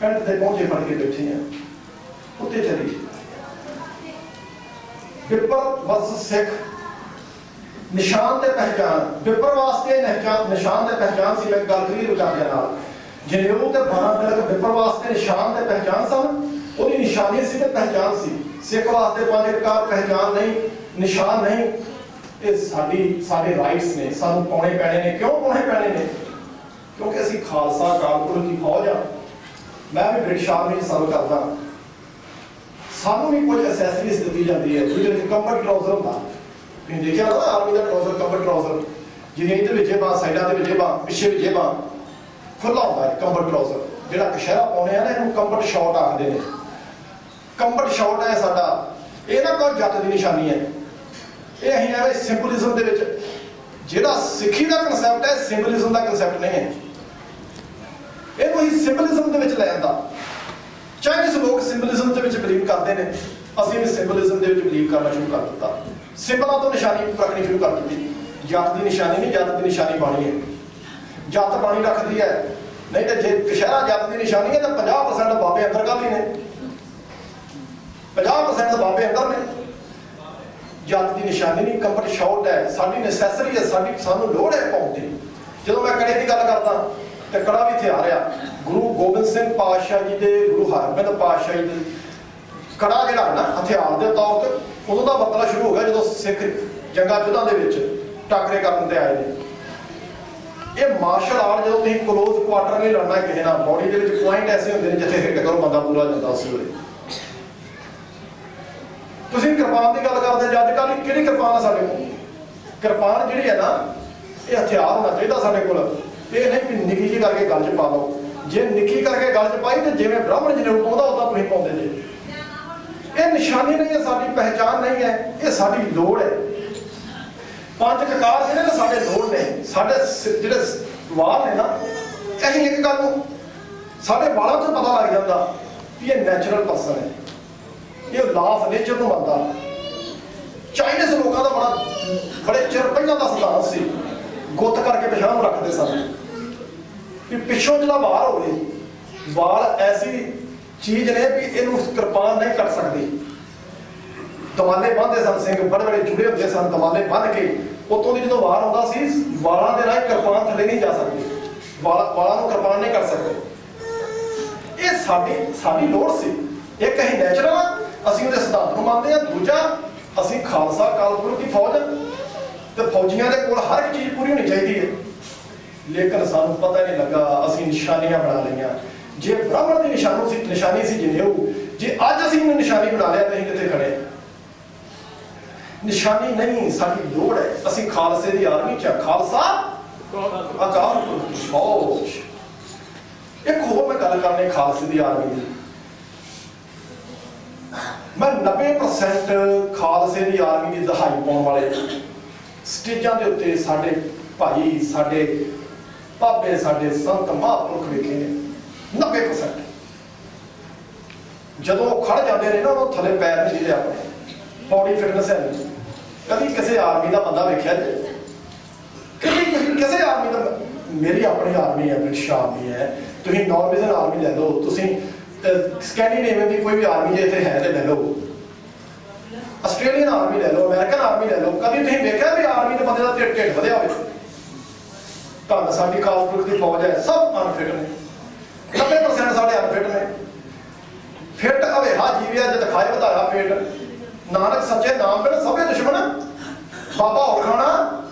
ਕੰਧ ਤੇ ਪਹੁੰਚੇ ਫੜ ਕੇ ਬੈਠੇ ਹਾਂ। ਉੱਤੇ ਚਲੀ। ਵਿਪਰ ਵਸ ਸਿੱਖ ਨਿਸ਼ਾਨ ਤੇ ਪਹਿਚਾਨ ਵਿਪਰ ਵਾਸਤੇ ਨਿਸ਼ਾਨ ਨਿਸ਼ਾਨ ਤੇ ਪਹਿਚਾਨ ਸੀ ਮੈਂ ਗੱਲ ਕਰੀ ਰੁਕਾਇਆ ਨਾਲ। ਜਨੇਊ ਤੇ ਬਾਰਾਂ ਤਿਲਕ ਵਿਪਰ ਵਾਸਤੇ ਨਿਸ਼ਾਨ ਤੇ ਪਹਿਚਾਨ ਸਨ, ਉਹਦੀ ਨਿਸ਼ਾਨੀ ਸੀ ਤੇ ਪਹਿਚਾਨ ਸੀ। ਸਿੱਖ ਵਾਸਤੇ ਪੰਜ ਪ੍ਰਕਾਰ ਪਹਿਚਾਨ ਨਹੀਂ, ਨਿਸ਼ਾਨ ਨਹੀਂ। ਇਹ ਸਾਡੀ, ਸਾਡੇ ਰਾਈਟਸ ਨੇ, ਸਾਨੂੰ ਪਾਉਣੇ ਪੈਣੇ ਨੇ। ਕਿਉਂ ਪਾਉਣੇ ਪੈਣੇ ਨੇ? ਕਿਉਂਕਿ ਅਸੀਂ ਖਾਲਸਾ ਕਾਨਪੁਰ ਦੀ ਫੌਜ ਆ। ਮੈਂ ਵੀ ਬ੍ਰਿਟਿਸ਼ ਆਰਮੀ ਸਰਵ ਕਰਦਾ। ਸਾਨੂੰ ਵੀ ਕੁਝ ਅਸੈਸਰੀਜ਼ ਦਿੱਤੀ ਜਾਂਦੀ ਹੈ, ਜਿਹਦੇ ਵਿੱਚ ਕੰਬਟ ਟਰਾਊਜ਼ਰ ਹੁੰਦਾ। ਦੇਖਿਆ ਨਾ ਆਰਮੀ ਦਾ ਟਰਾਊਜ਼ਰ ਕੰਬਟ ਟਰਾਊਜ਼ਰ ਜਿਹਨੇ ਇਹਦੇ ਵਿੱਚ ਬਾ ਸਾਈਡਾਂ ਦੇ ਵਿੱਚ ਬਾ ਪਿੱਛੇ ਵਿੱਚ ਬਾ ਖੁੱਲਾ ਹੁੰਦਾ ਹੈ ਕੰਬਟ ਟਰਾਊਜ਼ਰ ਜਿਹੜਾ ਕਸ਼ਹਿਰਾ ਪਾਉਣੇ ਆ ਨਾ, ਇਹਨੂੰ ਕੰਬਟ ਸ਼ਾਰਟ ਆਖਦੇ ਨੇ। ਕੰਬਟ ਸ਼ਾਰਟ ਹੈ ਸਾਡਾ। ਇਹ ਨਾ ਕੋਈ ਜੱਟ ਦੀ ਨਿਸ਼ਾਨੀ ਹੈ। ਇਹ ਅਸੀਂ ਐਵੇਂ ਸਿੰਬਲਿਜ਼ਮ ਦੇ ਵਿੱਚ, ਜਿਹੜਾ ਸਿੱਖੀ ਦਾ ਕਨਸੈਪਟ ਹੈ ਸਿੰਬਲਿਜ਼ਮ ਦਾ ਕਨਸੈਪਟ ਨਹੀਂ ਹੈ। ਇਹਨੂੰ ਅਸੀਂ ਸਿੰਬਲਿਜ਼ਮ ਦੇ ਵਿੱਚ ਲੈ ਜਾਂਦਾ ਚਾਈਨੀਜ਼ ਲੋਕ ਸਿੰਬਲਿਜ਼ਮ ਦੇ ਵਿੱਚ ਬਲੀਵ ਕਰਦੇ ਨੇ, ਅਸੀਂ ਵੀ ਸਿੰਬਲਿਜ਼ਮ ਦੇ ਵਿੱਚ ਬਲੀਵ ਕਰਨਾ ਸ਼ੁਰੂ ਕਰ ਦਿੱਤਾ। ਸਿੰਬਲਾਂ ਤੋਂ ਨਿਸ਼ਾਨੀ ਰੱਖਣੀ ਸ਼ੁਰੂ ਕਰ ਦਿੱਤੀ ਜੱਟ ਦੀ ਨਿਸ਼ਾਨੀ ਨਹੀਂ, ਜੱਟ ਦੀ ਨਿਸ਼ਾਨੀ ਬਾਣੀ ਹੈ। ਜੱਟ ਬਾਣੀ ਰੱਖਦੀ ਹੈ। ਨਹੀਂ ਤੇ ਜੇ ਕਸ਼ਹਿਰਾ ਜੱਟ ਦੀ ਨਿਸ਼ਾਨੀ ਹੈ ਤਾਂ 50% ਬਾਬੇ ਅੰਦਰ ਕਾਹਦੀ ਨੇ। 50% ਬਾਬੇ ਅੰਦਰ ਨੇ। ਜੱਟ ਦੀ ਨਿਸ਼ਾਨੀ ਨਹੀਂ ਕੰਫਰਟ ਸ਼ਾਰਟ ਹੈ। ਸਾਡੀ ਨੈਸੈਸਰੀ ਹੈ, ਸਾਡੀ ਸਾਨੂੰ ਲੋੜ ਹੈ ਪਾਉਣ ਜਦੋਂ ਮੈਂ ਕੜੇ ਦੀ ਗੱਲ ਕਰਦਾ, ਤੇ ਕੜਾ ਵੀ ਹਥਿਆਰ ਆ ਰਿਹਾ। ਗੁਰੂ ਗੋਬਿੰਦ ਸਿੰਘ ਪਾਤਸ਼ਾਹ ਜੀ ਦੇ, ਗੁਰੂ ਹਰਗੋਬਿੰਦ ਪਾਤਸ਼ਾਹ ਜੀ ਦੇ ਕੜਾ ਜਿਹੜਾ ਨਾ, ਹਥਿਆਰ ਦੇ ਤੌਰ ਤੇ ਉਦੋਂ ਦਾ ਬਦਲਾ ਸ਼ੁਰੂ ਹੋ ਗਿਆ ਜਦੋਂ ਸਿੱਖ ਜੰਗਾਂ ਯੁੱਧਾਂ ਦੇ ਵਿੱਚ ਟਾਕਰੇ ਕਰਨ ਤੇ ਆਏ ਨੇ। ਇਹ ਮਾਰਸ਼ਲ ਆਰਟ ਜਦੋਂ ਤੁਸੀਂ ਕਲੋਜ਼ ਕੁਆਟਰ ਨਹੀਂ ਲੜਨਾ ਕਿਸੇ ਨਾਲ ਬਾਡੀ ਦੇ ਵਿੱਚ ਪੁਆਇੰਟ ਐਸੇ ਹੁੰਦੇ ਨੇ ਜਿੱਥੇ ਹਿੱਟ ਕਰੋ, ਬੰਦਾ ਪੂਰਾ ਜਾਂਦਾ ਉਸੇ ਵੇਲੇ। ਤੁਸੀਂ ਕਿਰਪਾਨ ਦੀ ਗੱਲ ਕਰਦੇ, ਜੱਜ ਕੱਲ ਕਿਹੜੀ ਕਿਰਪਾਨ ਆ ਸਾਡੇ ਕੋਲ? ਕਿਰਪਾਨ ਜਿਹੜੀ ਹੈ ਨਾ, ਇਹ ਹਥਿਆਰ ਹੋਣਾ ਚਾਹੀਦਾ ਸਾਡੇ ਕੋਲ। ਇਹ ਨਹੀਂ ਵੀ ਨਿੱਕੀ ਜਿਹੀ ਕਰਕੇ ਗੱਲ 'ਚ ਪਾ ਲਓ ਜੇ ਨਿੱਕੀ ਕਰਕੇ ਗੱਲ 'ਚ ਪਾਈ ਤੇ ਜਿਵੇਂ ਬ੍ਰਾਹਮਣ ਜੀ ਨੂੰ ਪਾਉਂਦਾ ਉਦਾਂ ਤੁਸੀਂ ਪਾਉਂਦੇ ਜੇ। ਇਹ ਨਿਸ਼ਾਨੀ ਨਹੀਂ ਹੈ, ਸਾਡੀ ਪਹਿਚਾਨ ਨਹੀਂ ਹੈ, ਇਹ ਸਾਡੀ ਲੋੜ ਹੈ। ਪੰਜ ਕਕਾਰ ਜਿਹੜੇ ਨੇ ਸਾਡੇ ਲੋੜ ਨੇ, ਸਾਡੇ ਸ- ਜਿਹੜੇ ਵਾਲ ਨੇ ਨਾ ਅਸੀਂ ਇੱਕ ਗੱਲ ਨੂੰ ਸਾਡੇ ਵਾਲਾਂ ਤੋਂ ਪਤਾ ਲੱਗ ਜਾਂਦਾ ਵੀ ਇਹ ਨੈਚੁਰਲ ਪਰਸਨ ਹੈ। ਇਹ ਲਾਅ ਨੇਚਰ ਨੂੰ ਮੰਨਦਾ। ਚਾਈਨੀਜ਼ ਲੋਕਾਂ ਦਾ ਬੜਾ, ਬੜੇ ਚਿਰ ਪਹਿਲਾਂ ਦਾ ਸਿਧਾਂਤ ਸੀ, ਗੁੱਤ ਕਰਕੇ ਪਿਛਾਂ ਨੂੰ ਰੱਖਦੇ ਸਨ। ਵੀ ਪਿੱਛੋਂ ਜਿਹੜਾ ਬਾਹਰ ਹੋਵੇ, ਵਾਲ ਐਸੀ ਚੀਜ਼ ਨੇ ਵੀ ਇਹਨੂੰ ਕਿਰਪਾਨ ਨਹੀਂ ਕਰ ਸਕਦੀ। ਦਮਾਲੇ ਬੰਨਦੇ ਸਨ ਸਿੰਘ, ਬੜੇ ਬੜੇ ਜੁੜੇ ਹੁੰਦੇ ਸਨ ਦਮਾਲੇ ਬੰਨ ਕੇ। ਉਤੋਂ ਦੀ ਜਦੋਂ ਵਾਰ ਆਉਂਦਾ ਸੀ ਵਾਲਾਂ ਦੇ ਨਾਲ ਕਿਰਪਾਨ ਥੱਲੇ ਨਹੀਂ ਜਾ ਸਕਦੀ। ਵਾਲਾਂ ਨੂੰ ਕਿਰਪਾਨ ਨਹੀਂ ਕਰ ਸਕਦੇ। ਇਹ ਸਾਡੀ ਸਾਡੀ ਲੋੜ ਸੀ। ਇੱਕ ਅਸੀਂ ਨੈਚੁਰਲ ਅਸੀਂ ਉਹਦੇ ਸਿਧਾਂਤ ਨੂੰ ਮੰਨਦੇ ਆ। ਦੂਜਾ, ਅਸੀਂ ਖਾਲਸਾ ਕਾਲਪੁਰ ਦੀ ਫੌਜ ਤੇ ਫੌਜੀਆਂ ਦੇ ਕੋਲ ਹਰ ਇੱਕ ਚੀਜ਼ ਪੂਰੀ ਹੋਣੀ ਚਾਹੀਦੀ ਹੈ। ਲੇਕਿਨ ਸਾਨੂੰ ਪਤਾ ਨਹੀਂ ਲੱਗਾ, ਅਸੀਂ ਨਿਸ਼ਾਨੀਆਂ ਬਣਾ ਲਈਆਂ। ਜੇ ਬ੍ਰਾਹਮਣ ਦੀ ਨਿਸ਼ਾਨੀ ਸੀ ਨਿਸ਼ਾਨੀ ਸੀ ਜਨੇਊ ਜੇ ਅੱਜ ਅਸੀਂ ਇਹਨੂੰ ਨਿਸ਼ਾਨੀ ਬਣਾ ਲਿਆ ਤਾਂ ਕਿੱਥੇ ਖੜੇ? ਨਿਸ਼ਾਨੀ ਨਹੀਂ, ਸਾਡੀ ਲੋੜ ਹੈ। ਅਸੀਂ ਖਾਲਸੇ ਦੀ ਆਰਮੀ ਚ ਖਾਲਸਾ? ਅਕਾਲ ਫੌਜ। ਇੱਕ ਹੋਰ ਮੈਂ ਗੱਲ ਕਰਨੀ ਖਾਲਸੇ ਦੀ ਆਰਮੀ ਦੀ। ਮੈਂ 90% ਖਾਲਸੇ ਦੀ ਆਰਮੀ ਦੀ ਦਹਾਈ ਪਾਉਣ ਵਾਲੇ ਸਟੇਜਾਂ ਦੇ ਉੱਤੇ ਸਾਡੇ ਭਾਈ, ਸਾਡੇ ਭਾਬੇ, ਸਾਡੇ ਸੰਤ ਮਹਾਂਪੁਰਖ ਵਿਖੇ 90% ਜਦੋਂ ਉਹ ਖੜ ਜਾਂਦੇ ਨੇ ਨਾ, ਉਹ ਥੱਲੇ ਪੈਰ ਨਹੀਂ ਦਿੰਦੇ ਆਪਣੇ ਬੋਡੀ ਫਿਟਨੈਸ ਹੈ। ਨਹੀਂ ਕਦੀ ਕਿਸੇ ਆਰਮੀ ਦਾ ਬੰਦਾ ਵੇਖਿਆ ਜੇ? ਕਦੀ ਕਿਸੇ ਆਰਮੀ ਦਾ ਮੇਰੀ ਆਪਣੀ ਆਰਮੀ ਹੈ ਬ੍ਰਿਟਿਸ਼ ਆਰਮੀ ਹੈ। ਤੁਸੀਂ ਨਾਰਵੇਜ਼ਨ ਆਰਮੀ ਲੈ ਲਓ। ਤੁਸੀਂ ਸਕੈਂਡੀਨੇਵੀਅਨ ਦੀ ਕੋਈ ਵੀ ਆਰਮੀ ਜੇ ਇੱਥੇ ਹੈ ਤੇ ਲੈ ਲਓ। ਆਸਟ੍ਰੇਲੀਅਨ ਆਰਮੀ ਲੈ ਲਓ, ਅਮਰੀਕਨ ਆਰਮੀ ਲੈ ਲਓ। ਕਦੀ ਤੁਸੀਂ ਵੇਖਿਆ ਵੀ ਆਰਮੀ ਦੇ ਬੰਦੇ ਦਾ ਢਿੱਡ ਢਿੱਡ ਵਧਿਆ ਹੋਵੇ? ਤਾਂ ਸਾਡੀ ਕਾਲਪੁਰਖ ਦੀ ਫੌਜ ਹੈ, ਸਭ ਅਨਫਿਟ ਨੇ। 90% ਸਾਡੇ ਅਨਫਿਟ ਨੇ। ਫਿੱਟ ਅਵੇਹਾ ਜੀਵਿਆ ਜਦ ਦਿਖਾਏ ਵਧਾਇਆ ਪੇਟ। ਨਾਨਕ ਸੱਚੇ ਨਾਮ ਬਿਨ ਸਭੇ ਦੁਸ਼ਮਣ। ਬਾਬਾ ਹੋਰ ਖਾਣਾ,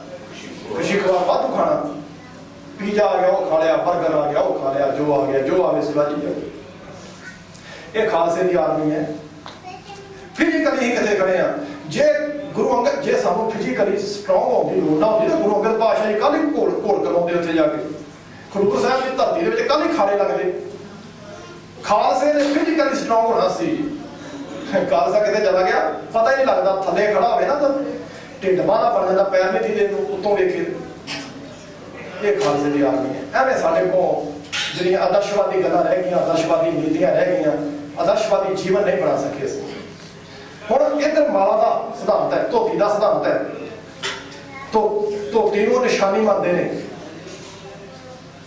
ਖੁਸ਼ੀ ਖਵਾ ਵਾਧੂ ਖਾਣਾ। ਪੀਜ਼ਾ ਆ ਗਿਆ, ਉਹ ਖਾ ਲਿਆ 버ਗਰ ਆ ਗਿਆ, ਉਹ ਖਾ ਲਿਆ, ਜੋ ਆ ਗਿਆ, ਜੋ ਆਵੇ ਸਵਾਜੀ ਜਾਓ ਇਹ ਖਾਲਸੇ ਦੀ ਆਰਮੀ ਹੈ। ਫਿਜ਼ੀਕਲੀ ਹੀ ਕਿਤੇ ਖੜੇ ਆ। ਜੇ ਗੁਰੂ ਅੰਗਦ, ਜੇ ਸਾਨੂੰ ਫਿਜ਼ੀਕਲੀ ਸਟਰੋਂਗ ਹੋਣ ਦੀ ਲੋੜ ਨਾ ਹੁੰਦੀ, ਤਾਂ ਗੁਰੂ ਅੰਗਦ ਪਾਸ਼ਾ ਜੀ ਕੱਲ ਹੀ ਘੋਲ ਘੋਲ ਕਰਾਉਂਦੇ ਉੱਥੇ ਜਾ ਕੇ। ਖਡੂਰ ਸਾਹਿਬ ਦੀ ਧਰਤੀ ਦੇ ਵਿੱਚ ਕੱਲ ਹੀ ਖਾੜੇ ਲੱਗਦੇ? ਖਾਲਸੇ ਨੇ ਫਿਜ਼ੀਕਲੀ ਸਟਰੋਂਗ ਹੋਣਾ ਸੀ। ਖਾਲਸਾ ਕਿਤੇ ਚਲਾ ਗਿਆ? ਪਤਾ ਹੀ ਨਹੀਂ ਲੱਗਦਾ, ਥੱਲੇ ਖੜਾ ਹੋਵੇ ਨਾ ਤਾਂ ਢਿੱਡ ਬਾਹਰ ਬਣ ਜਾਂਦਾ, ਪੈਰ ਨਹੀਂ ਥੀਦੇ ਨੂੰ ਉੱਤੋਂ ਵੇਖੇ। ਇਹ ਖਾਲਸੇ ਦੀ ਆਰਮੀ ਹੈ। ਐਵੇਂ ਸਾਡੇ ਕੋਲ ਜਿਹੜੀਆਂ ਆਦਰਸ਼ਵਾਦੀ ਗੱਲਾਂ ਰਹਿ ਗਈਆਂ, ਆਦਰਸ਼ਵਾਦੀ ਨੀਤੀਆਂ ਰਹਿ ਗਈਆਂ, ਆਦਰਸ਼ਵਾਦੀ ਜੀਵਨ ਨਹੀਂ ਬਣਾ ਸਕੇ ਅਸੀਂ। ਹੁਣ ਇਧਰ ਮਾਲਾ ਦਾ ਸਿਧਾਂਤ ਹੈ, ਧੋਤੀ ਦਾ ਸਿਧਾਂਤ ਹੈ। ਤੋ ਧੋਤੀ ਨੂੰ ਨਿਸ਼ਾਨੀ ਮੰਨਦੇ ਨੇ।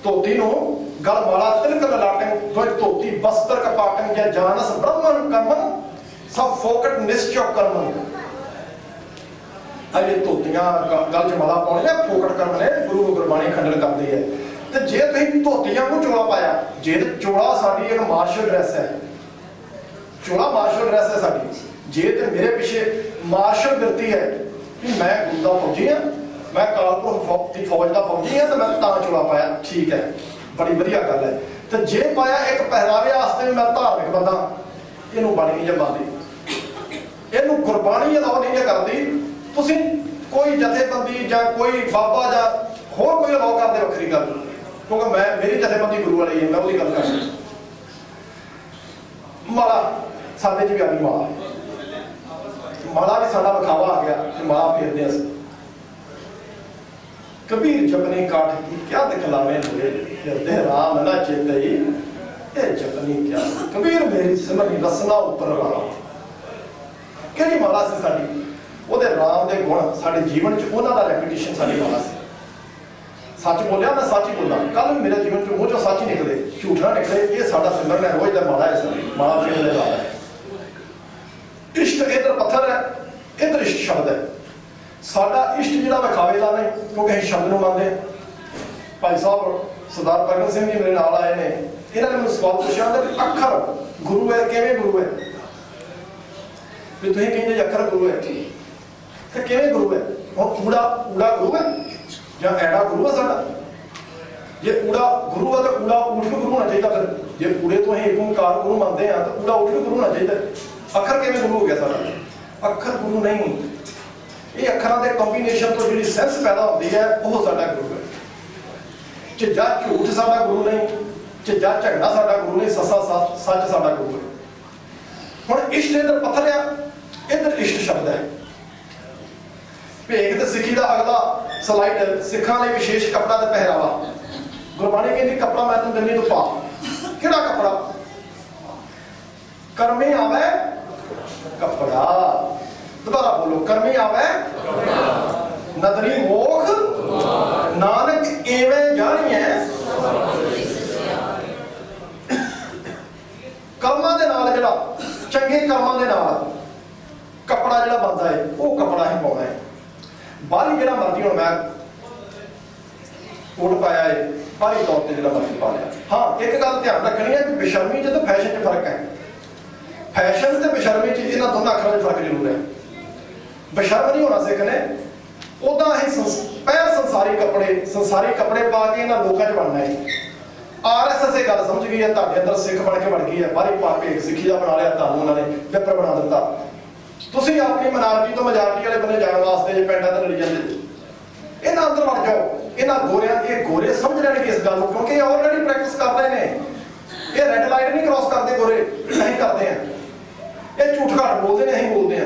ਧੋਤੀ ਨੂੰ ਗਲ ਮਾਲਾ ਤਿਲਕ ਲਲਾਟਨ ਕੋਈ ਧੋਤੀ ਬਸਤਰ ਕਪਾਟਨ ਜਾਂ ਜਾਨਸ ਬ੍ਰਹਮਨ ਕਰਮਨ, ਸਭ ਫੋਕਟ ਨਿਸ਼ਚੋ ਕਰਮਨ। ਅਜੇ ਧੋਤੀਆਂ ਗ- ਚ ਮਾਲਾ ਪਾਉਣੀਆਂ ਫੋਕਟ ਕਰਨ ਗੁਰੂ ਗੁਰਬਾਣੀ ਖੰਡਨ ਕਰਦੇ ਹੈ ਤੇ ਜੇ ਤੁਸੀਂ ਧੋਤੀਆਂ ਨੂੰ ਚੋਲਾ ਪਾਇਆ, ਜੇ ਤੇ ਚੋਲਾ ਸਾਡੀ ਇੱਕ ਮਾਰਸ਼ਲ ਡਰੈਸ ਹੈ। ਚੋਲਾ ਮਾਰਸ਼ਲ ਡਰੈਸ ਹੈ ਸਾਡੀ। ਜੇ ਤੇ ਮੇਰੇ ਪਿੱਛੇ ਮਾਰਸ਼ਲ ਬਿਰਤੀ ਹੈ ਕਿ ਮੈਂ ਗੁਰੂ ਦਾ ਫੌਜੀ ਹਾਂ ਮੈਂ ਕਾਲਪੁਰ ਦੀ ਫੌਜ ਦਾ ਫੌਜੀ ਹਾਂ ਤੇ ਮੈਂ ਤਾਂ ਚੋਲਾ ਪਾਇਆ। ਠੀਕ ਹੈ। ਬੜੀ ਵਧੀਆ ਗੱਲ ਹੈ। ਤੇ ਜੇ ਪਾਇਆ ਇੱਕ ਪਹਿਰਾਵੇ ਵਾਸਤੇ ਵੀ ਮੈਂ ਧਾਰਮਿਕ ਬੰਦਾ, ਇਹਨੂੰ ਬਾਣੀ ਨਹੀਂ ਜਮਾਦੀ ਇਹਨੂੰ ਗੁਰਬਾਣੀ ਅਲਾਉ ਨਹੀਂ ਜੇ ਕਰਦੀ। ਤੁਸੀਂ ਕੋਈ ਜਥੇਬੰਦੀ ਜਾਂ ਕੋਈ ਬਾਬਾ ਜਾਂ ਹੋਰ ਕੋਈ ਅਲਾਉ ਕਰਦੇ ਵੱਖਰੀ ਗੱਲ। ਕਿਉਂਕਿ ਮੈਂ, ਮੇਰੀ ਜਥੇਬੰਦੀ ਗੁਰੂ ਵਾਲੀ ਹੈ, ਮੈਂ ਉਹਦੀ ਗੱਲ ਕਰਦਾ ਮਾਲਾ, ਸਾਡੇ ਚ ਵੀ ਆ ਮਾਲਾ ਮਾਲਾ ਵੀ ਸਾਡਾ ਵਿਖਾਵਾ ਆ ਗਿਆ ਤੇ ਮਾਲਾ ਫੇਰਦੇ ਅਸੀਂ। ਕਬੀਰ ਜਪਨੀ ਕਾਠ ਕੀ ਕਿਆ ਦਿਖਲਾਵੇ ਹੋਏ? ਫਿਰਦੇ ਰਾਮ ਨਾ ਚੇਤਈ, ਇਹ ਜਪਨੀ ਕਿਆ? ਕਬੀਰ ਮੇਰੀ ਸਿਮਰਨੀ ਰਸਨਾ ਉੱਪਰ ਵਾਲਾ। ਕਿਹੜੀ ਮਾਲਾ ਸੀ ਸਾਡੀ? ਉਹਦੇ ਰਾਮ ਦੇ ਗੁਣ, ਸਾਡੇ ਜੀਵਨ 'ਚ ਉਹਨਾਂ ਦਾ ਰੈਪੀਟੀਸ਼ਨ ਸਾਡੀ ਮਾਲਾ ਸੀ। ਸੱਚ ਬੋਲਿਆ ਮੈਂ ਸੱਚ ਹੀ ਬੋਲਾਂ। ਕੱਲ ਮੇਰੇ ਜੀਵਨ 'ਚ ਮੂੰਹ 'ਚੋਂ ਸੱਚ ਹੀ ਨਿਕਲੇ, ਝੂਠ ਨਾ ਨਿਕਲੇ, ਇਹ ਸਾਡਾ ਸਿਮਰਨ ਹੈ, ਰੋਜ਼ ਦਾ ਮਾਲਾ ਹੈ ਸਾਡੀ, ਮਾਲਾ ਫੇਰ ਦੇ ਨਾਲ ਹੈ। ਇਸ਼ਟ ਇਧਰ ਪੱਥਰ ਹੈ, ਇਧਰ ਇਸ਼ਟ ਸ਼ਬਦ ਹੈ। ਸਾਡਾ ਇਸ਼ਟ ਜਿਹੜਾ ਵਿਖਾਵੇ ਦਾ ਨਹੀਂ, ਕਿਉਂਕਿ ਅਸੀਂ ਸ਼ਬਦ ਨੂੰ ਮੰਨਦੇ ਭਾਈ ਸਾਹਿਬ, ਸਰਦਾਰ ਭਗਤ ਸਿੰਘ ਜੀ ਮੇਰੇ ਨਾਲ ਆਏ ਨੇ। ਇਹਨਾਂ ਨੇ ਮੈਨੂੰ ਸਵਾਲ ਪੁੱਛਿਆ ਕਿ ਅੱਖਰ ਗੁਰੂ ਹੈ, ਕਿਵੇਂ ਗੁਰੂ ਹੈ? ਵੀ ਤੁਸੀਂ ਕਹਿੰਦੇ ਅੱਖਰ ਗੁਰੂ ਹੈ। ਤੇ ਕਿਵੇਂ ਗੁਰੂ ਹੈ? ਹੁਣ ਊੜਾ ਊੜਾ ਗੁਰੂ ਹੈ? ਜਾਂ ਐੜਾ ਗੁਰੂ ਹੈ ਸਾਡਾ? ਜੇ ਊੜਾ ਗੁਰੂ ਹੈ ਤਾਂ ਊੜਾ ਉਲਟ ਗੁਰੂ ਹੋਣਾ ਚਾਹੀਦਾ ਫਿਰ। ਜੇ ਊੜੇ ਤੋਂ ਅਸੀਂ ਇੱਕ ਓੰਕਾਰ ਗੁਰੂ ਮੰਨਦੇ ਆ ਤਾਂ ਊੜਾ ਉਲਟ ਗੁਰੂ ਹੋਣਾ ਚਾਹੀਦਾ। ਅੱਖਰ ਕਿਵੇਂ ਗੁਰੂ ਹੋ ਗਿਆ ਸਾਡਾ? ਅੱਖਰ ਗੁਰੂ ਨਹੀਂ। ਇਹ ਅੱਖਰਾਂ ਦੇ ਕੰਬੀਨੇਸ਼ਨ ਤੋਂ ਜਿਹੜੀ ਸੈਂਸ ਪੈਦਾ ਹੁੰਦੀ ਹੈ, ਉਹ ਸਾਡਾ ਗੁਰੂ ਹੈ। ਝੱਜਾ ਝੂਠ ਸਾਡਾ ਗੁਰੂ ਨਹੀਂ ਝੱਜਾ ਝਗੜਾ ਸਾਡਾ ਗੁਰੂ ਨਹੀਂ, ਸੱਸਾ ਸੱਚ ਸਾਡਾ ਗੁਰੂ ਹੈ। ਹੁਣ ਇਸ਼ਟ ਇਧਰ ਪੱਥਰ ਆ ਇਧਰ ਇਸ਼ਟ ਸ਼ਬਦ ਹੈ। ਭੇਗ ਤੇ ਸਿੱਖੀ ਦਾ ਅਗਲਾ ਸਲਾਈਡ ਸਿੱਖਾਂ ਲਈ ਵਿਸ਼ੇਸ਼ ਕੱਪੜਾ ਤੇ ਪਹਿਰਾਵਾ। ਗੁਰਬਾਣੀ ਕਹਿੰਦੀ, ਕੱਪੜਾ ਮੈਂ ਤੈਨੂੰ ਦਿੰਦੀ ਤੂੰ ਪਾ। ਕਿਹੜਾ ਕੱਪੜਾ? ਕਰਮੇ ਆਵੇ ਕੱਪੜਾ। ਦੁਬਾਰਾ ਬੋਲੋ, ਕਰਮੇ ਆਵੇ ਨਦਰੀ ਮੋਖ, ਨਾਨਕ ਇਵੇਂ ਜਾਣੀ ਹੈ ਕਰਮਾਂ ਦੇ ਨਾਲ ਜਿਹੜਾ, ਚੰਗੇ ਕਰਮਾਂ ਦੇ ਨਾਲ ਕੱਪੜਾ ਜਿਹੜਾ ਬੰਦਾ ਹੈ ਉਹ ਕੱਪੜਾ ਹੀ ਪਾਉਣਾ ਹੈ ਬਾਹਰੀ ਜਿਹੜਾ ਮਰਜ਼ੀ ਹੁਣ ਮੈਂ ਕੋਟ ਪਾਇਆ ਹੈ ਬਾਹਰੀ ਤੌਰ ਤੇ ਜਿਹੜਾ ਮਰਜ਼ੀ ਪਾ ਲਿਆ। ਹਾਂ, ਇੱਕ ਗੱਲ ਧਿਆਨ ਰੱਖਣੀ ਹੈ ਕਿ ਬੇਸ਼ਰਮੀ 'ਚ ਤੇ ਫੈਸ਼ਨ 'ਚ ਫ਼ਰਕ ਹੈ। ਫੈਸ਼ਨ ਤੇ ਬੇਸ਼ਰਮੀ 'ਚ ਇਹਨਾਂ ਦੋਨਾਂ ਅੱਖਰਾਂ 'ਚ ਫ਼ਰਕ ਜ਼ਰੂਰ ਹੈ। ਬੇਸ਼ਰਮ ਨਹੀਂ ਹੋਣਾ ਸਿੱਖ ਨੇ। ਉਦਾਂ ਹੀ ਪਹਿਰ ਸੰਸਾਰੀ ਕੱਪੜੇ ਸੰਸਾਰੀ ਕੱਪੜੇ ਪਾ ਕੇ ਇਹਨਾਂ ਲੋਕਾਂ 'ਚ ਬਣਨਾ ਹੈ ਆਰਐਸਐਸ ਇਹ ਗੱਲ ਸਮਝ ਗਈ ਹੈ, ਤੁਹਾਡੇ ਅੰਦਰ ਸਿੱਖ ਬਣ ਕੇ ਬਣ ਗਈ ਹੈ। ਬਾਹਰੀ ਪਾ ਕੇ ਸਿੱਖੀ ਦਾ ਬਣਾ ਲਿਆ, ਤੁਹਾਨੂੰ ਉਹਨਾਂ ਨੇ ਪੇਪਰ ਬਣਾ ਦਿੱਤਾ। ਤੁਸੀਂ ਆਪਣੀ ਮਨਾਰਟੀ ਤੋਂ ਮਜਾਰਟੀ ਵਾਲੇ ਬੰਦੇ ਜਾਣ ਵਾਸਤੇ ਜੇ ਪਿੰਡਾਂ ਤੇ ਲੜੀ ਜਾਂਦੇ ਇਹਨਾਂ ਅੰਦਰ ਵੜ ਜਾਓ। ਇਹਨਾਂ ਗੋਰਿਆਂ, ਇਹ ਗੋਰੇ ਸਮਝ ਲੈਣਗੇ ਇਸ ਗੱਲ ਨੂੰ, ਕਿਉਂਕਿ ਇਹ ਆਲਰੇਡੀ ਪ੍ਰੈਕਟਿਸ ਕਰ ਰਹੇ ਨੇ। ਇਹ ਰੈੱਡ ਲਾਈਟ ਨਹੀਂ ਕ੍ਰਾਸ ਕਰਦੇ ਗੋਰੇ ਨਹੀਂ ਕਰਦੇ ਆ ਇਹ ਝੂਠ ਘਾਟ ਬੋਲਦੇ ਨੇ, ਅਸੀਂ ਬੋਲਦੇ ਆ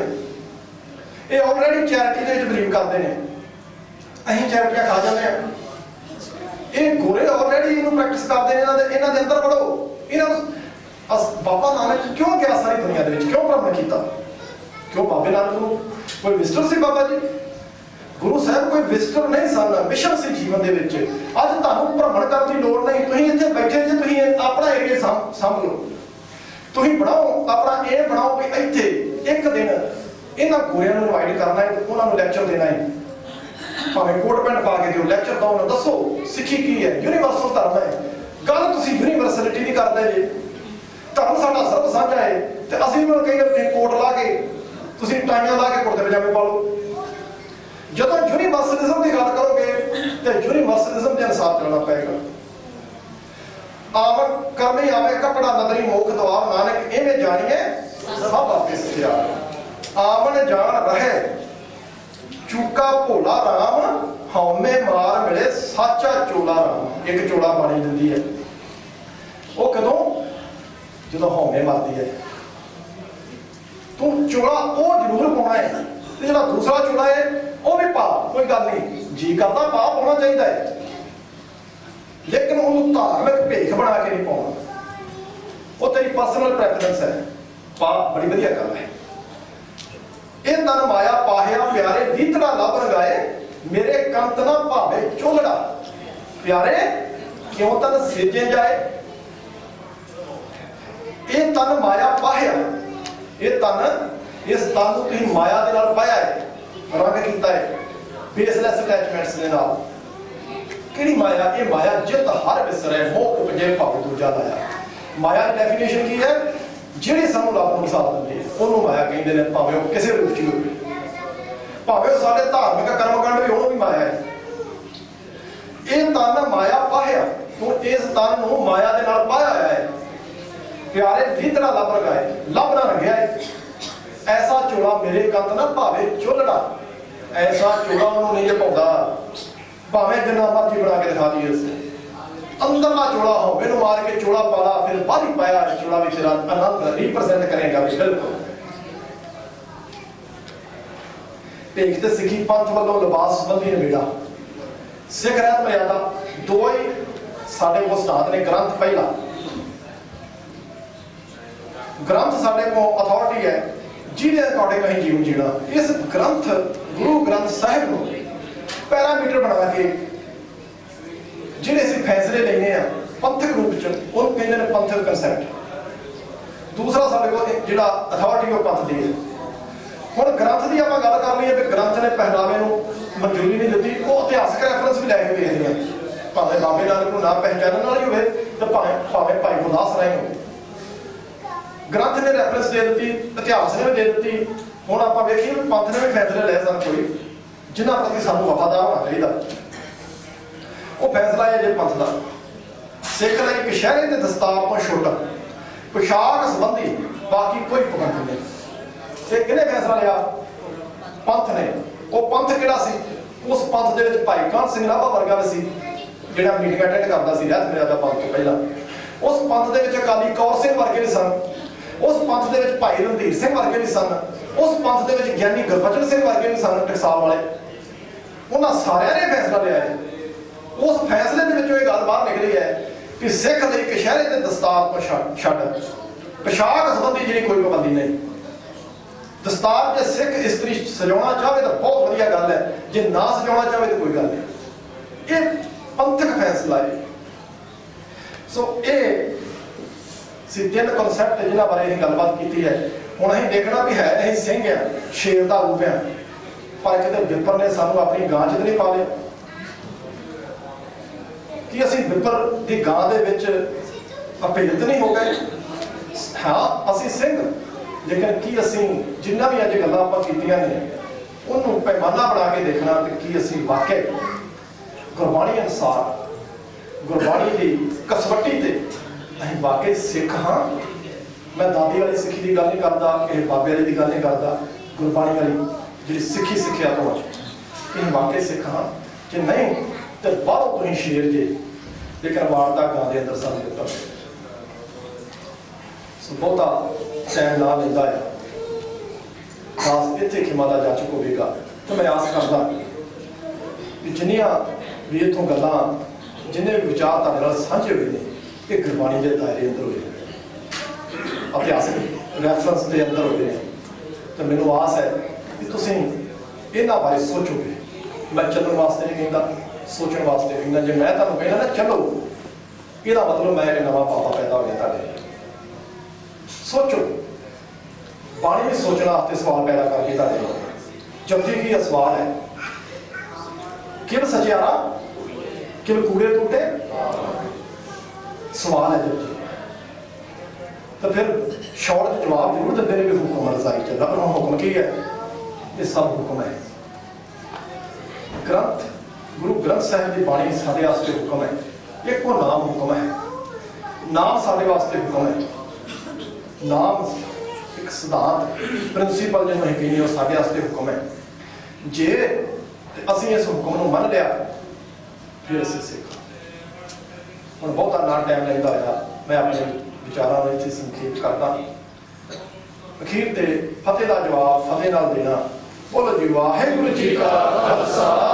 ਇਹ ਆਲਰੇਡੀ ਚੈਰਿਟੀ ਦੇ ਵਿੱਚ ਬਲੀਵ ਕਰਦੇ ਨੇ। ਅਸੀਂ ਚੈਰਿਟੀਆਂ ਖਾ ਜਾਂਦੇ ਆ ਇਹ ਗੋਰੇ ਆਲਰੇਡੀ ਇਹਨੂੰ ਪ੍ਰੈਕਟਿਸ ਕਰਦੇ ਨੇ, ਇਹਨਾਂ ਦੇ ਇਹਨਾਂ ਦੇ ਅੰਦਰ ਵੜੋ। ਇਹਨਾਂ ਨੂੰ ਅਸ ਬਾਬਾ ਨਾਨਕ ਕਿਉਂ ਗਿਆ ਸਾਰੀ ਦੁਨੀਆ ਦੇ ਵਿੱਚ? ਕਿਉਂ ਭ੍ਰਮਣ ਕੀਤਾ? ਕਿਉਂ ਬਾਬੇ ਨਾਨਕ ਨੂੰ? ਕੋਈ ਵਿਜ਼ਟਰ ਸੀ ਬਾਬਾ ਜੀ? ਗੁਰੂ ਸਾਹਿਬ ਕੋਈ ਵਿਜ਼ਟਰ ਨਹੀਂ ਸਨ ਮਿਸ਼ਨ ਸੀ ਜੀਵਨ ਦੇ ਵਿੱਚ। ਅੱਜ ਤੁਹਾਨੂੰ ਭ੍ਰਮਣ ਕਰਨ ਦੀ ਲੋੜ ਨਹੀਂ। ਤੁਸੀਂ ਇੱਥੇ ਬੈਠੇ ਜੇ, ਤੁਸੀਂ ਆਪਣਾ ਏਰੀਆ ਸੰਭ ਲਓ। ਤੁਸੀਂ ਬਣਾਓ, ਆਪਣਾ ਇਹ ਬਣਾਓ ਵੀ ਇੱਥੇ ਇੱਕ ਦਿਨ ਇਹਨਾਂ ਗੋਰਿਆਂ ਨੂੰ ਇਨਵਾਈਟ ਕਰਨਾ ਹੈ, ਉਹਨਾਂ ਨੂੰ ਲੈਕਚਰ ਦੇਣਾ ਹੈ। ਭਾਵੇਂ ਕੋਟ ਪੈਂਟ ਪਾ ਕੇ ਦਿਓ ਲੈਕਚਰ ਦੋ ਉਹਨਾਂ ਦੱਸੋ, ਸਿੱਖੀ ਕੀ ਹੈ? ਯੂਨੀਵਰਸਲ ਧਰਮ ਹੈ। ਗੱਲ ਤੁਸੀਂ ਯੂਨੀਵਰਸਲਿਟੀ ਦੀ ਕਰਦੇ ਜੇ। ਧਰਮ ਸਾਡਾ ਸਰਬ ਸਾਂਝਾ ਹੈ। ਤੇ ਅਸੀਂ ਵੀ ਕਈ ਵਾਰ ਕੋਟ ਲਾ ਕੇ, ਤੁਸੀਂ ਟਾਈਆਂ ਲਾ ਕੇ ਕੁੜਤੇ ਪਜਾਮੇ ਪਾ ਲਓ। ਜਦੋਂ ਯੂਨੀਵਰਸਲਿਜ਼ਮ ਦੀ ਗੱਲ ਕਰੋਗੇ, ਤੇ ਯੂਨੀਵਰਸਲਿਜ਼ਮ ਦੇ ਅਨਸਾਰ ਚੱਲਣਾ ਪਏਗਾ। ਆਵਨ ਕਰਮੀ ਆਵੇ ਕਪੜਾ ਨਦਰੀ ਮੁਖ ਦਵਾਰ ਨਾਨਕ ਐਵੇਂ ਜਾਣੀਏ, ਸਭ ਆਪੇ ਸਿਖਿਆ। ਆਵਨ ਜਾਣ ਰਹੇ। ਚੂਕਾ ਭੋਲਾ ਰਾਮ, ਹਉਮੈ ਮਾਰ ਮਿਲੇ ਸਾਚਾ ਚੋਲਾ ਰਾਮ। ਇੱਕ ਚੋਲਾ ਬਾਣੀ ਦਿੰਦੀ ਹੈ। ਉਹ ਕਦੋਂ? ਜਦੋਂ ਹਉਮੈ ਮਾਰਦੀ ਹੈ। ਤੂੰ ਚੋਲਾ ਉਹ ਜ਼ਰੂਰ ਪਾਉਣਾ ਹੈ। ਤੇ ਜਿਹੜਾ ਦੂਸਰਾ ਚੋਲਾ ਹੈ, ਉਹ ਵੀ ਪਾ, ਕੋਈ ਗੱਲ ਨਹੀਂ। ਜੀ ਕਰਦਾ, ਪਾ ਪਾਉਣਾ ਚਾਹੀਦਾ ਹੈ। ਲੇਕਿਨ ਉਹਨੂੰ ਧਾਰਮਿਕ ਭੇਖ ਬਣਾ ਕੇ ਨਹੀਂ ਪਾਉਣਾ। ਉਹ ਤੇਰੀ ਪਰਸਨਲ ਪ੍ਰੈਫਰੈਂਸ ਹੈ। ਪਾ, ਬੜੀ ਵਧੀਆ ਗੱਲ ਹੈ। ਇਹ ਤਨ ਮਾਇਆ ਪਾਹਿਆ ਪਿਆਰੇ ਦੀਤੜਾ ਲੱਭ ਰਗਾਏ, ਮੇਰੇ ਕੰਤ ਨਾ ਭਾਵੇ ਚੋਲੜਾ। ਪਿਆਰੇ, ਕਿਉਂ ਤਨ ਸਿਰਜੇ ਜਾਏ? ਇਹ ਤਨ ਮਾਇਆ ਪਾਹਿਆ, ਇਹ ਤਨ ਇਸ ਤਨ ਨੂੰ ਤੁਸੀਂ ਮਾਇਆ ਦੇ ਨਾਲ ਪਾਇਆ ਹੈ, ਰੰਗ ਕੀਤਾ ਹੈ ਬੇਸਲੈਸ ਅਟੈਚਮੈਂਟਸ ਦੇ ਨਾਲ। ਕਿਹੜੀ ਮਾਇਆ? ਇਹ ਮਾਇਆ ਜਿੱਤ ਹਰ ਵਿਸਰੇ ਮੋਹ ਉਪਜੇ ਭਾਵੇਂ ਦੂਜਾ ਲਾਇਆ। ਮਾਇਆ ਦੀ ਡੈਫੀਨੇਸ਼ਨ ਕੀ ਹੈ? ਜਿਹੜੇ ਸਾਨੂੰ ਰੱਬ ਨੂੰ ਸਾਥ ਦਿੰਦੀ ਹੈ ਉਹਨੂੰ ਮਾਇਆ ਕਹਿੰਦੇ ਨੇ, ਭਾਵੇਂ ਉਹ ਕਿਸੇ ਰੂਪ 'ਚ ਹੋਵੇ। ਭਾਵੇਂ ਉਹ ਸਾਡੇ ਧਾਰਮਿਕ ਕਰਮ ਕਾਂਡ ਵੀ ਉਹਨੂੰ ਵੀ ਮਾਇਆ ਹੈ। ਇਹ ਤਨ ਮਾਇਆ ਪਾਹਿਆ, ਤੂੰ ਇਸ ਤਨ ਨੂੰ ਮਾਇਆ ਦੇ ਨਾਲ ਪਾਇਆ ਹੋਇਆ ਹੈ। ਪਿਆਰੇ ਭੀਤਰਾ ਲੱਭ ਰਗਾਏ ਲੱਭ ਨਾ ਰਗਿਆ ਐਸਾ ਚੋਲਾ ਮੇਰੇ ਕੰਤ ਨਾ ਭਾਵੇਂ ਚੁੱਲੜਾ ਐਸਾ ਚੋਲਾ ਉਹਨੂੰ ਨਹੀਂ ਪਾਉਂਦਾ ਭਾਵੇਂ ਜਿੰਨਾ ਮਰਜ਼ੀ ਬਣਾ ਕੇ ਦਿਖਾ ਦਈਏ। ਉਸ ਅੰਦਰਲਾ ਚੋਲਾ ਹੋ ਮੈਨੂੰ ਮਾਰ ਕੇ ਚੋਲਾ ਪਾਲਾ ਫਿਰ ਬਾਹਰੀ ਪਾਇਆ ਚੋਲਾ ਵੀ ਤੇਰਾ ਆਨੰਦ ਰਿਪਰੈਜ਼ੈਂਟ ਕਰੇਗਾ ਵੀ ਬਿਲਕੁਲ। ਤੇ ਸਿੱਖੀ ਪੰਥ ਵੱਲੋਂ ਲਿਬਾਸ ਸੰਬੰਧੀ ਨਿਬੇੜਾ ਸਿੱਖ ਰਹਿਤ ਮਰਿਆਦਾ, ਦੋ ਹੀ ਸਾਡੇ ਉਸਤਾਦ ਨੇ, ਗ੍ਰੰਥ ਪਹਿਲਾ। ਗ੍ਰੰਥ ਸਾਡੇ ਕੋਲ ਅਥਾਰਟੀ ਹੈ, ਜਿਹਦੇ ਅਕੋਰਡਿੰਗ ਅਸੀਂ ਜੀਵਨ ਜੀਣਾ। ਇਸ ਗ੍ਰੰਥ, ਗੁਰੂ ਗ੍ਰੰਥ ਸਾਹਿਬ ਨੂੰ ਪੈਰਾਮੀਟਰ ਬਣਾ ਕੇ ਜਿਹੜੇ ਅਸੀਂ ਫੈਸਲੇ ਲੈਨੇ ਆ, ਪੰਥਕ ਰੂਪ ਚ, ਉਹ ਕਹਿੰਦੇ ਨੇ ਪੰਥਕ ਕਨਸੈਪਟ ਦੂਸਰਾ ਸਾਡੇ ਕੋਲ ਜਿਹੜਾ ਅਥਾਰਟੀ ਉਹ ਪੰਥ ਦੀ ਹੈ। ਹੁਣ ਗ੍ਰੰਥ ਦੀ ਆਪਾਂ ਗੱਲ ਕਰ ਲਈਏ ਵੀ ਗ੍ਰੰਥ ਨੇ ਪਹਿਰਾਵੇ ਨੂੰ ਮਨਜ਼ੂਰੀ ਨਹੀਂ ਦਿੱਤੀ, ਉਹ ਇਤਿਹਾਸਕ ਰੈਫਰੈਂਸ ਵੀ ਲੈ ਕੇ ਵੇਖਦੇ ਆ। ਭਾਵੇਂ ਬਾਬੇ ਨਾਨਕ ਨੂੰ ਨਾ ਪਹਿਚਾਨਣ ਹੀ ਹੋਵੇ ਤੇ ਭਾਵੇਂ ਭਾਵੇਂ ਭਾਈ ਗੁਰਦਾਸ ਰਾਏ ਹੋਵੇ ਗ੍ਰੰਥ ਨੇ ਰੈਫਰੈਂਸ ਦੇ ਦਿੱਤੀ, ਇਤਿਹਾਸ ਨੇ ਵੀ ਦੇ ਦਿੱਤੀ। ਹੁਣ ਆਪਾਂ ਵੇਖੀਏ ਪੰਥ ਨੇ ਵੀ ਫੈਸਲੇ ਲੈ ਸਨ ਕੋਈ, ਜਿਨ੍ਹਾਂ ਪ੍ਰਤੀ ਸਾਨੂੰ ਵਫਾਦਾਰ ਹੋਣਾ ਚਾਹੀਦਾ। ਉਹ ਫੈਸਲਾ ਹੈ ਜੇ ਪੰਥ ਦਾ। ਸਿੱਖ ਲਈ ਕਸ਼ਹਿਰੇ ਤੇ ਦਸਤਾਰ ਤੋਂ ਛੁੱਟ। ਪੁਸ਼ਾਕ ਸੰਬੰਧੀ ਬਾਕੀ ਕੋਈ ਪਾਬੰਦੀ ਨਹੀਂ। ਤੇ ਕਿਹਨੇ ਫੈਸਲਾ ਲਿਆ? ਪੰਥ ਨੇ। ਉਹ ਪੰਥ ਕਿਹੜਾ ਸੀ? ਉਸ ਪੰਥ ਦੇ ਵਿੱਚ ਭਾਈ ਕਾਨ ਸਿੰਘ ਨਾਭਾ ਵਰਗਾ ਵੀ ਸੀ, ਜਿਹੜਾ ਮੀਟਿੰਗ ਅਟੈਂਡ ਕਰਦਾ ਸੀ ਰਹਿਤ ਮੇਰਾ ਦਾ ਪੰਥ ਤੋਂ ਪਹਿਲਾਂ। ਉਸ ਪੰਥ ਦੇ ਵਿੱਚ ਅਕਾਲੀ ਕੌਰ ਸਿੰਘ ਵਰਗੇ ਵੀ ਸਨ। ਉਸ ਪੰਥ ਦੇ ਵਿੱਚ ਭਾਈ ਰਣਧੀਰ ਸਿੰਘ ਵਰਗੇ ਵੀ ਸਨ। ਉਸ ਪੰਥ ਦੇ ਵਿੱਚ ਗਿਆਨੀ ਗੁਰਬਚਨ ਸਿੰਘ ਵਰਗੇ ਵੀ ਸਨ, ਟਕਸਾਲ ਵਾਲੇ। ਉਹਨਾਂ ਸਾਰਿਆਂ ਨੇ ਫੈਸਲਾ ਲਿਆ ਹੈ ਉਸ ਫੈਸਲੇ ਦੇ ਵਿੱਚੋਂ ਇਹ ਗੱਲ ਬਾਹਰ ਨਿਕਲੀ ਹੈ ਕਿ ਸਿੱਖ ਦੇ ਕਸ਼ਹਿਰੇ ਤੇ ਦਸਤਾਰ ਤੋਂ ਛੱਡ- ਛੱਡ। ਪੋਸ਼ਾਕ ਸੰਬੰਧੀ ਜਿਹੜੀ ਕੋਈ ਪਾਬੰਦੀ ਨਹੀਂ। ਦਸਤਾਰ ਜੇ ਸਿੱਖ ਇਸਤਰੀ ਸਜਾਉਣਾ ਚਾਹਵੇ ਤਾਂ ਬਹੁਤ ਵਧੀਆ ਗੱਲ ਹੈ, ਜੇ ਨਾ ਸਜਾਉਣਾ ਚਾਹਵੇ ਤਾਂ ਕੋਈ ਗੱਲ ਨਹੀਂ। ਇਹ ਪੰਥਕ ਫੈਸਲਾ ਹੈ। ਸੋ ਇਹ ਸੀ ਤਿੰਨ ਕਨਸੈਪਟ ਜਿਨ੍ਹਾਂ ਬਾਰੇ ਅਸੀਂ ਗੱਲਬਾਤ ਕੀਤੀ ਹੈ। ਹੁਣ ਅਸੀਂ ਦੇਖਣਾ ਵੀ ਹੈ, ਅਸੀਂ ਸਿੰਘ ਆ ਸ਼ੇਰ ਦਾ ਰੂਪ ਆ ਪਰ ਕਿਤੇ ਵਿਪਰ ਨੇ ਸਾਨੂੰ ਆਪਣੀ ਗਾਂ ਚ ਤਾਂ ਨਹੀਂ ਪਾ ਲਿਆ। ਕਿ ਅਸੀਂ ਵਿਪਰ ਦੀ ਗਾਂ ਦੇ ਵਿੱਚ ਅਪਿਲਤ ਨਹੀਂ ਹੋ ਗਏ? ਹਾਂ, ਅਸੀਂ ਸਿੰਘ। ਲੇਕਿਨ ਕੀ ਅਸੀਂ ਜਿੰਨਾ ਵੀ ਅੱਜ ਗੱਲਾਂ ਆਪਾਂ ਕੀਤੀਆਂ ਨੇ, ਉਹਨੂੰ ਪੈਮਾਨਾ ਬਣਾ ਕੇ ਦੇਖਣਾ ਕਿ ਕੀ ਅਸੀਂ ਵਾਕਿਆ ਗੁਰਬਾਣੀ ਅਨੁਸਾਰ, ਗੁਰਬਾਣੀ ਦੀ ਕਸਵੱਟੀ ਤੇ ਅਸੀਂ ਵਾਕਿਆ ਸਿੱਖ ਹਾਂ। ਮੈਂ ਦਾਦੀ ਵਾਲੀ ਸਿੱਖੀ ਦੀ ਗੱਲ ਨਹੀਂ ਕਰਦਾ ਕਿ ਬਾਬੇ ਵਾਲੀ ਦੀ ਗੱਲ ਨਹੀਂ ਕਰਦਾ। ਗੁਰਬਾਣੀ ਵਾਲੀ ਜਿਹੜੀ ਸਿੱਖੀ ਸਿੱਖਿਆ ਤੋਂ ਇਹ ਵਾਕਿਆ ਸਿੱਖ ਹਾਂ। ਕਿ ਨਹੀਂ, ਤੇ ਬਾਹਰੋਂ ਤੁਸੀਂ ਸ਼ੇਰ ਜੇ। ਲੇਕਿਨ ਵਾਰਤਾ ਗਾਂ ਦੇ ਅੰਦਰ ਸਾਨੂੰ ਦਿੱਤਾ ਸੋ ਬਹੁਤਾ ਟਾਈਮ ਨਾ ਲੈਂਦਾ ਹੈ ਖਾਸ ਇੱਥੇ ਖਿਮਾ ਦਾ ਜਾ ਚੁੱਕੋ ਹੋਵੇਗਾ ਤੇ ਮੈਂ ਆਸ ਕਰਦਾ ਕਿ ਜਿੰਨੀਆਂ ਵੀ ਇਥੋਂ ਗੱਲਾਂ, ਜਿੰਨੇ ਵੀ ਵਿਚਾਰ ਤੁਹਾਡੇ ਨਾਲ ਸਾਂਝੇ ਹੋਏ ਨੇ, ਇਹ ਗੁਰਬਾਣੀ ਦੇ ਦਾਇਰੇ ਅੰਦਰ ਹੋਏ ਨੇ। ਇਤਿਹਾਸਕ ਰੈਫਰੈਂਸ ਦੇ ਅੰਦਰ ਹੋਏ ਨੇ। ਤੇ ਮੈਨੂੰ ਆਸ ਹੈ ਕਿ ਤੁਸੀਂ ਇਹਨਾਂ ਬਾਰੇ ਸੋਚੋਗੇ। ਮੈਂ ਚੱਲਣ ਵਾਸਤੇ ਨਹੀਂ ਕਹਿੰਦਾ। ਸੋਚਣ ਵਾਸਤੇ ਕਹਿੰਦਾ ਜੇ ਮੈਂ ਤੁਹਾਨੂੰ ਕਹਿੰਦਾ ਨਾ, ਚਲੋ, ਇਹਦਾ ਮਤਲਬ ਮੈਂ ਇੱਕ ਨਵਾਂ ਪਾਪਾ ਪੈਦਾ ਹੋ ਗਿਆ ਤੁਹਾਡੇ ਸੋਚੋ, ਬਾਣੀ ਵਿੱਚ ਸੋਚਣ ਵਾਸਤੇ ਸਵਾਲ ਪੈਦਾ ਕਰਕੇ ਤੁਹਾਡੇ ਕੋਲ ਜਪਜੀ ਕੀ ਸਵਾਲ ਹੈ? ਕਿਵ ਸਚਿਆਰਾ ਕਿਵ ਕੂੜੇ ਟੂਟੇ? ਸਵਾਲ ਹੈ ਜਪਜੀ ਤਾਂ ਫਿਰ ਸ਼ੌਰਤ ਜਵਾਬ ਜ਼ਰੂਰ ਦਿੰਦੇ ਨੇ ਵੀ ਹੁਕਮ ਰਜ਼ਾਈ ਚੱਲਦਾ ਪਰ ਹੁਕਮ ਕੀ ਹੈ? ਇਹ ਸਭ ਹੁਕਮ ਹੈ। ਗ੍ਰੰਥ ਗੁਰੂ ਗ੍ਰੰਥ ਸਾਹਿਬ ਦੀ ਬਾਣੀ ਸਾਡੇ ਵਾਸਤੇ ਹੁਕਮ ਹੈ। ਇੱਕੋ ਨਾਮ ਹੁਕਮ ਹੈ। ਨਾਮ ਸਾਡੇ ਵਾਸਤੇ ਹੁਕਮ ਹੈ। ਨਾਮ ਇੱਕ ਸਿਧਾਂਤ, ਪ੍ਰਿੰਸੀਪਲ ਜਿਹਨੂੰ ਅਸੀਂ ਕਹਿੰਦੇ ਉਹ ਸਾਡੇ ਵਾਸਤੇ ਹੁਕਮ ਹੈ। ਜੇ ਅਸੀਂ ਇਸ ਹੁਕਮ ਨੂੰ ਮੰਨ ਲਿਆ, ਫਿਰ ਅਸੀਂ ਸਿੱਖ। ਹੁਣ ਬਹੁਤਾ ਨਾ ਟਾਈਮ ਲੈਂਦਾ ਹੋਇਆ, ਮੈਂ ਆਪਣੇ ਵਿਚਾਰਾਂ ਨੂੰ ਇੱਥੇ ਸੰਖੇਪ ਕਰਦਾ। ਅਖੀਰ ਤੇ ਫਤਿਹ ਦਾ ਜਵਾਬ ਫਤਿਹ ਨਾਲ ਦੇਣਾ। ਬੋਲੋ ਜੀ, ਵਾਹਿਗੁਰੂ ਜੀ ਕਾ ਖਾਲਸਾ।